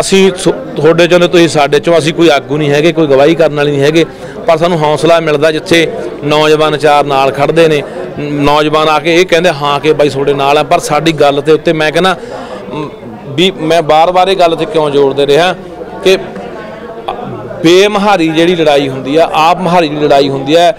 A: ਅਸੀਂ ਸੋ- ਤੁਹਾਡੇ ਚੋਂ ਤੁਸੀਂ ਸਾਡੇ ਚੋਂ, ਅਸੀਂ ਕੋਈ ਆਗੂ ਨਹੀਂ ਹੈਗੇ, ਕੋਈ ਗਵਾਹੀ ਕਰਨ ਵਾਲੇ ਨਹੀਂ ਹੈਗੇ। ਪਰ ਸਾਨੂੰ ਹੌਸਲਾ ਮਿਲਦਾ ਜਿੱਥੇ ਨੌਜਵਾਨ ਚਾਰ ਨਾਲ ਖੜਦੇ ਨੇ। ਨੌਜਵਾਨ ਆ ਕੇ ਇਹ ਕਹਿੰਦੇ, ਹਾਂ ਕਿ ਬਾਈ ਤੁਹਾਡੇ ਨਾਲ ਆ, ਪਰ ਸਾਡੀ ਗੱਲ ਦੇ ਉੱਤੇ ਮੈਂ ਕਹਿੰਦਾ ਵੀ ਮੈਂ ਬਾਰ-ਬਾਰ ਇਹ ਗੱਲ ਤੇ ਕਿਉਂ ਜੋੜਦੇ ਰਿਹਾ ਕਿ ਬੇਮਹਾਰੀ ਜਿਹੜੀ ਲੜਾਈ ਹੁੰਦੀ ਆ, ਆਪ ਮਹਾਰੀ ਦੀ ਲੜਾਈ ਹੁੰਦੀ ਹੈ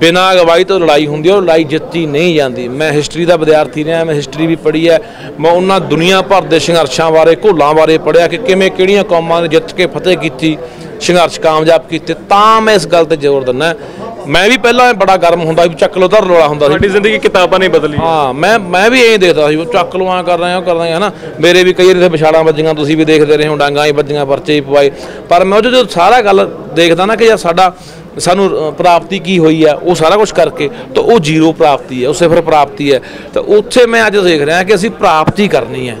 A: ਬਿਨਾਂ ਅਗਵਾਈ ਤੋਂ ਲੜਾਈ ਹੁੰਦੀ ਹੈ ਉਹ ਲੜਾਈ ਜਿੱਤੀ ਨਹੀਂ ਜਾਂਦੀ। ਮੈਂ ਹਿਸਟਰੀ ਦਾ ਵਿਦਿਆਰਥੀ ਰਿਹਾ, ਮੈਂ ਹਿਸਟਰੀ ਵੀ ਪੜ੍ਹੀ ਹੈ। ਮੈਂ ਉਹਨਾਂ ਦੁਨੀਆ ਭਰ ਦੇ ਸੰਘਰਸ਼ਾਂ ਬਾਰੇ, ਘੋਲਾਂ ਬਾਰੇ ਪੜ੍ਹਿਆ ਕਿ ਕਿਵੇਂ ਕਿਹੜੀਆਂ ਕੌਮਾਂ ਨੇ ਜਿੱਤ ਕੇ ਫਤਿਹ ਕੀਤੀ, ਸੰਘਰਸ਼ ਕਾਮਯਾਬ ਕੀਤੇ। ਤਾਂ ਮੈਂ ਇਸ ਗੱਲ ਤੇ ਜ਼ੋਰ ਦਿੰਦਾ। ਮੈਂ ਵੀ ਪਹਿਲਾਂ ਬੜਾ ਗਰਮ ਹੁੰਦਾ ਵੀ ਚੱਕ ਲੋ ਧਰ ਲੋਲਾ ਹੁੰਦਾ ਸੀ।
B: ਸਾਡੀ ਜ਼ਿੰਦਗੀ ਕਿਤਾਬਾਂ ਨੇ ਬਦਲੀ।
A: ਹਾਂ ਮੈਂ ਮੈਂ ਵੀ ਐਂ ਦੇਖਦਾ ਸੀ ਉਹ ਚੱਕ ਲਓ ਐਂ ਕਰ ਰਹੇ ਆ ਕਰ ਰਹੇ ਆ ਹਨਾ। ਮੇਰੇ ਵੀ ਕਈ ਵਾਰੀ ਇੱਥੇ ਵਿਛਾੜਾਂ ਵੱਜੀਆਂ ਤੁਸੀਂ ਵੀ ਦੇਖਦੇ ਰਹੇ ਹੋ ਡਾਂਗਾਂ ਹੀ ਵੱਜੀਆਂ ਪਰਚੇ ਹੀ ਪਵਾਏ। ਪਰ ਮੈਂ ਉਹ ਜਦੋਂ ਸਾਰਾ ਗੱਲ ਦੇਖਦਾ ਨਾ ਕਿ ਯਾਰ ਸਾਡਾ ਸਾਨੂੰ ਪ੍ਰਾਪਤੀ ਕੀ ਹੋਈ ਆ ਉਹ ਸਾਰਾ ਕੁਝ ਕਰਕੇ ਤਾਂ ਉਹ ਜ਼ੀਰੋ ਪ੍ਰਾਪਤੀ ਹੈ ਉਹ ਸਿਫਰ ਪ੍ਰਾਪਤੀ ਹੈ ਤਾਂ ਉੱਥੇ ਮੈਂ ਅੱਜ ਦੇਖ ਰਿਹਾ ਕਿ ਅਸੀਂ ਪ੍ਰਾਪਤੀ ਕਰਨੀ ਹੈ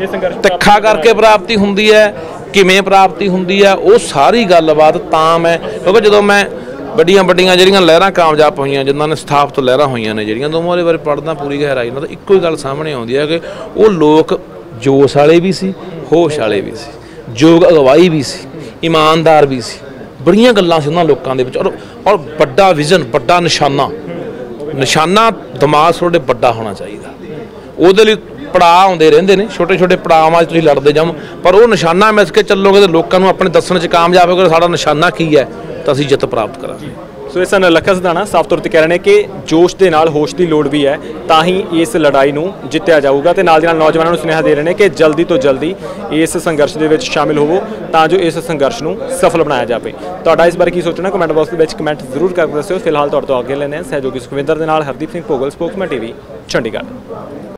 B: ਇਹ ਸੰਘਰਸ਼
A: ਤਿੱਖਾ ਕਰਕੇ ਪ੍ਰਾਪਤੀ ਹੁੰਦੀ ਹੈ ਕਿਵੇਂ ਪ੍ਰਾਪਤੀ ਹੁੰਦੀ ਹੈ ਉਹ ਸਾਰੀ ਗੱਲਬਾਤ ਤਾਂ ਮੈਂ ਕਿਉਂਕਿ ਜਦੋਂ ਮੈਂ ਵੱਡੀਆਂ ਵੱਡੀਆਂ ਜਿਹੜੀਆਂ ਲਹਿਰਾਂ ਕਾਮਯਾਬ ਹੋਈਆਂ, ਜਿਨ੍ਹਾਂ ਨੇ ਸਥਾਪਿਤ ਲਹਿਰਾਂ ਹੋਈਆਂ ਨੇ, ਜਿਹੜੀਆਂ ਦੋਵਾਂ ਦੇ ਬਾਰੇ ਪੜ੍ਹਦਾ ਪੂਰੀ ਗਹਿਰਾਈ ਨਾਲ ਤਾਂ ਇੱਕੋ ਹੀ ਗੱਲ ਸਾਹਮਣੇ ਆਉਂਦੀ ਹੈ ਕਿ ਉਹ ਲੋਕ ਜੋਸ਼ ਵਾਲੇ ਵੀ ਸੀ, ਹੋਸ਼ ਵਾਲੇ ਵੀ ਸੀ ਯੋਗ ਅਗਵਾਈ ਵੀ ਸੀ, ਇਮਾਨਦਾਰ ਵੀ ਸੀ। ਬੜੀਆਂ ਗੱਲਾਂ ਸੀ ਉਹਨਾਂ ਲੋਕਾਂ ਦੇ ਵਿੱਚ ਔਰ ਔਰ ਵੱਡਾ ਵਿਜ਼ਨ ਵੱਡਾ ਨਿਸ਼ਾਨਾ। ਨਿਸ਼ਾਨਾ ਦਿਮਾਗ ਤੁਹਾਡੇ ਵੱਡਾ ਹੋਣਾ ਚਾਹੀਦਾ। ਉਹਦੇ ਲਈ ਪੜਾਅ ਆਉਂਦੇ ਰਹਿੰਦੇ ਨੇ, ਛੋਟੇ ਛੋਟੇ ਪੜਾਵਾਂ 'ਚ ਤੁਸੀਂ ਲੜਦੇ ਜਾਓ। ਪਰ ਉਹ ਨਿਸ਼ਾਨਾ ਮਿਸ ਕੇ ਚੱਲੋਗੇ ਤੇ ਲੋਕਾਂ ਨੂੰ ਆਪਣੇ ਦੱਸਣ 'ਚ ਕਾਮਯਾਬ ਹੋਗੇ, ਸਾਡਾ ਨਿਸ਼ਾਨਾ ਕੀ ਹੈ? ਤਾਂ ਅਸੀਂ ਜਿੱਤ ਪ੍ਰਾਪਤ ਕਰਾਂਗੇ।
B: ਸੋ ਇਹ ਸਨ ਲੱਖਾ ਸਦਾਣਾ ਸਾਫ਼ ਤੌਰ ਤੇ ਕਹਿ ਰਹੇ ਨੇ ਕਿ ਜੋਸ਼ ਦੇ ਨਾਲ ਹੋਸ਼ ਦੀ ਲੋੜ ਵੀ ਹੈ, ਤਾਂ ਹੀ ਇਸ ਲੜਾਈ ਨੂੰ ਜਿੱਤਿਆ ਜਾਊਗਾ ਤੇ ਨਾਲ ਦੀ ਨਾਲ ਨੌਜਵਾਨਾਂ ਨੂੰ ਸੁਨੇਹਾ ਦੇ ਰਹੇ ਨੇ ਕਿ ਜਲਦੀ ਤੋਂ ਜਲਦੀ ਇਸ ਸੰਘਰਸ਼ ਦੇ ਵਿੱਚ ਸ਼ਾਮਿਲ ਹੋਵੋ, ਤਾਂ ਜੋ ਇਸ ਸੰਘਰਸ਼ ਨੂੰ ਸਫਲ ਬਣਾਇਆ ਜਾਵੇ। ਤੁਹਾਡਾ ਇਸ ਬਾਰੇ ਕੀ ਸੋਚਣਾ? ਕਮੈਂਟ ਬਾਕਸ ਦੇ ਵਿੱਚ ਕਮੈਂਟ ਜ਼ਰੂਰ ਕਰਕੇ ਦੱਸਿਓ। ਫਿਲਹਾਲ ਤੁਹਾਡੇ ਤੋਂ ਅੱਗੇ ਲੈਣੇ ਹਾਂ ਸਹਿਯੋਗੀ ਸੁਖਵਿੰਦਰ ਦੇ ਨਾਲ ਹਰਦੀਪ ਸਿੰਘ ਭੋਗਲ, ਸਪੋਕਸਮੈਨ ਟੀਵੀ, ਚੰਡੀਗੜ੍ਹ।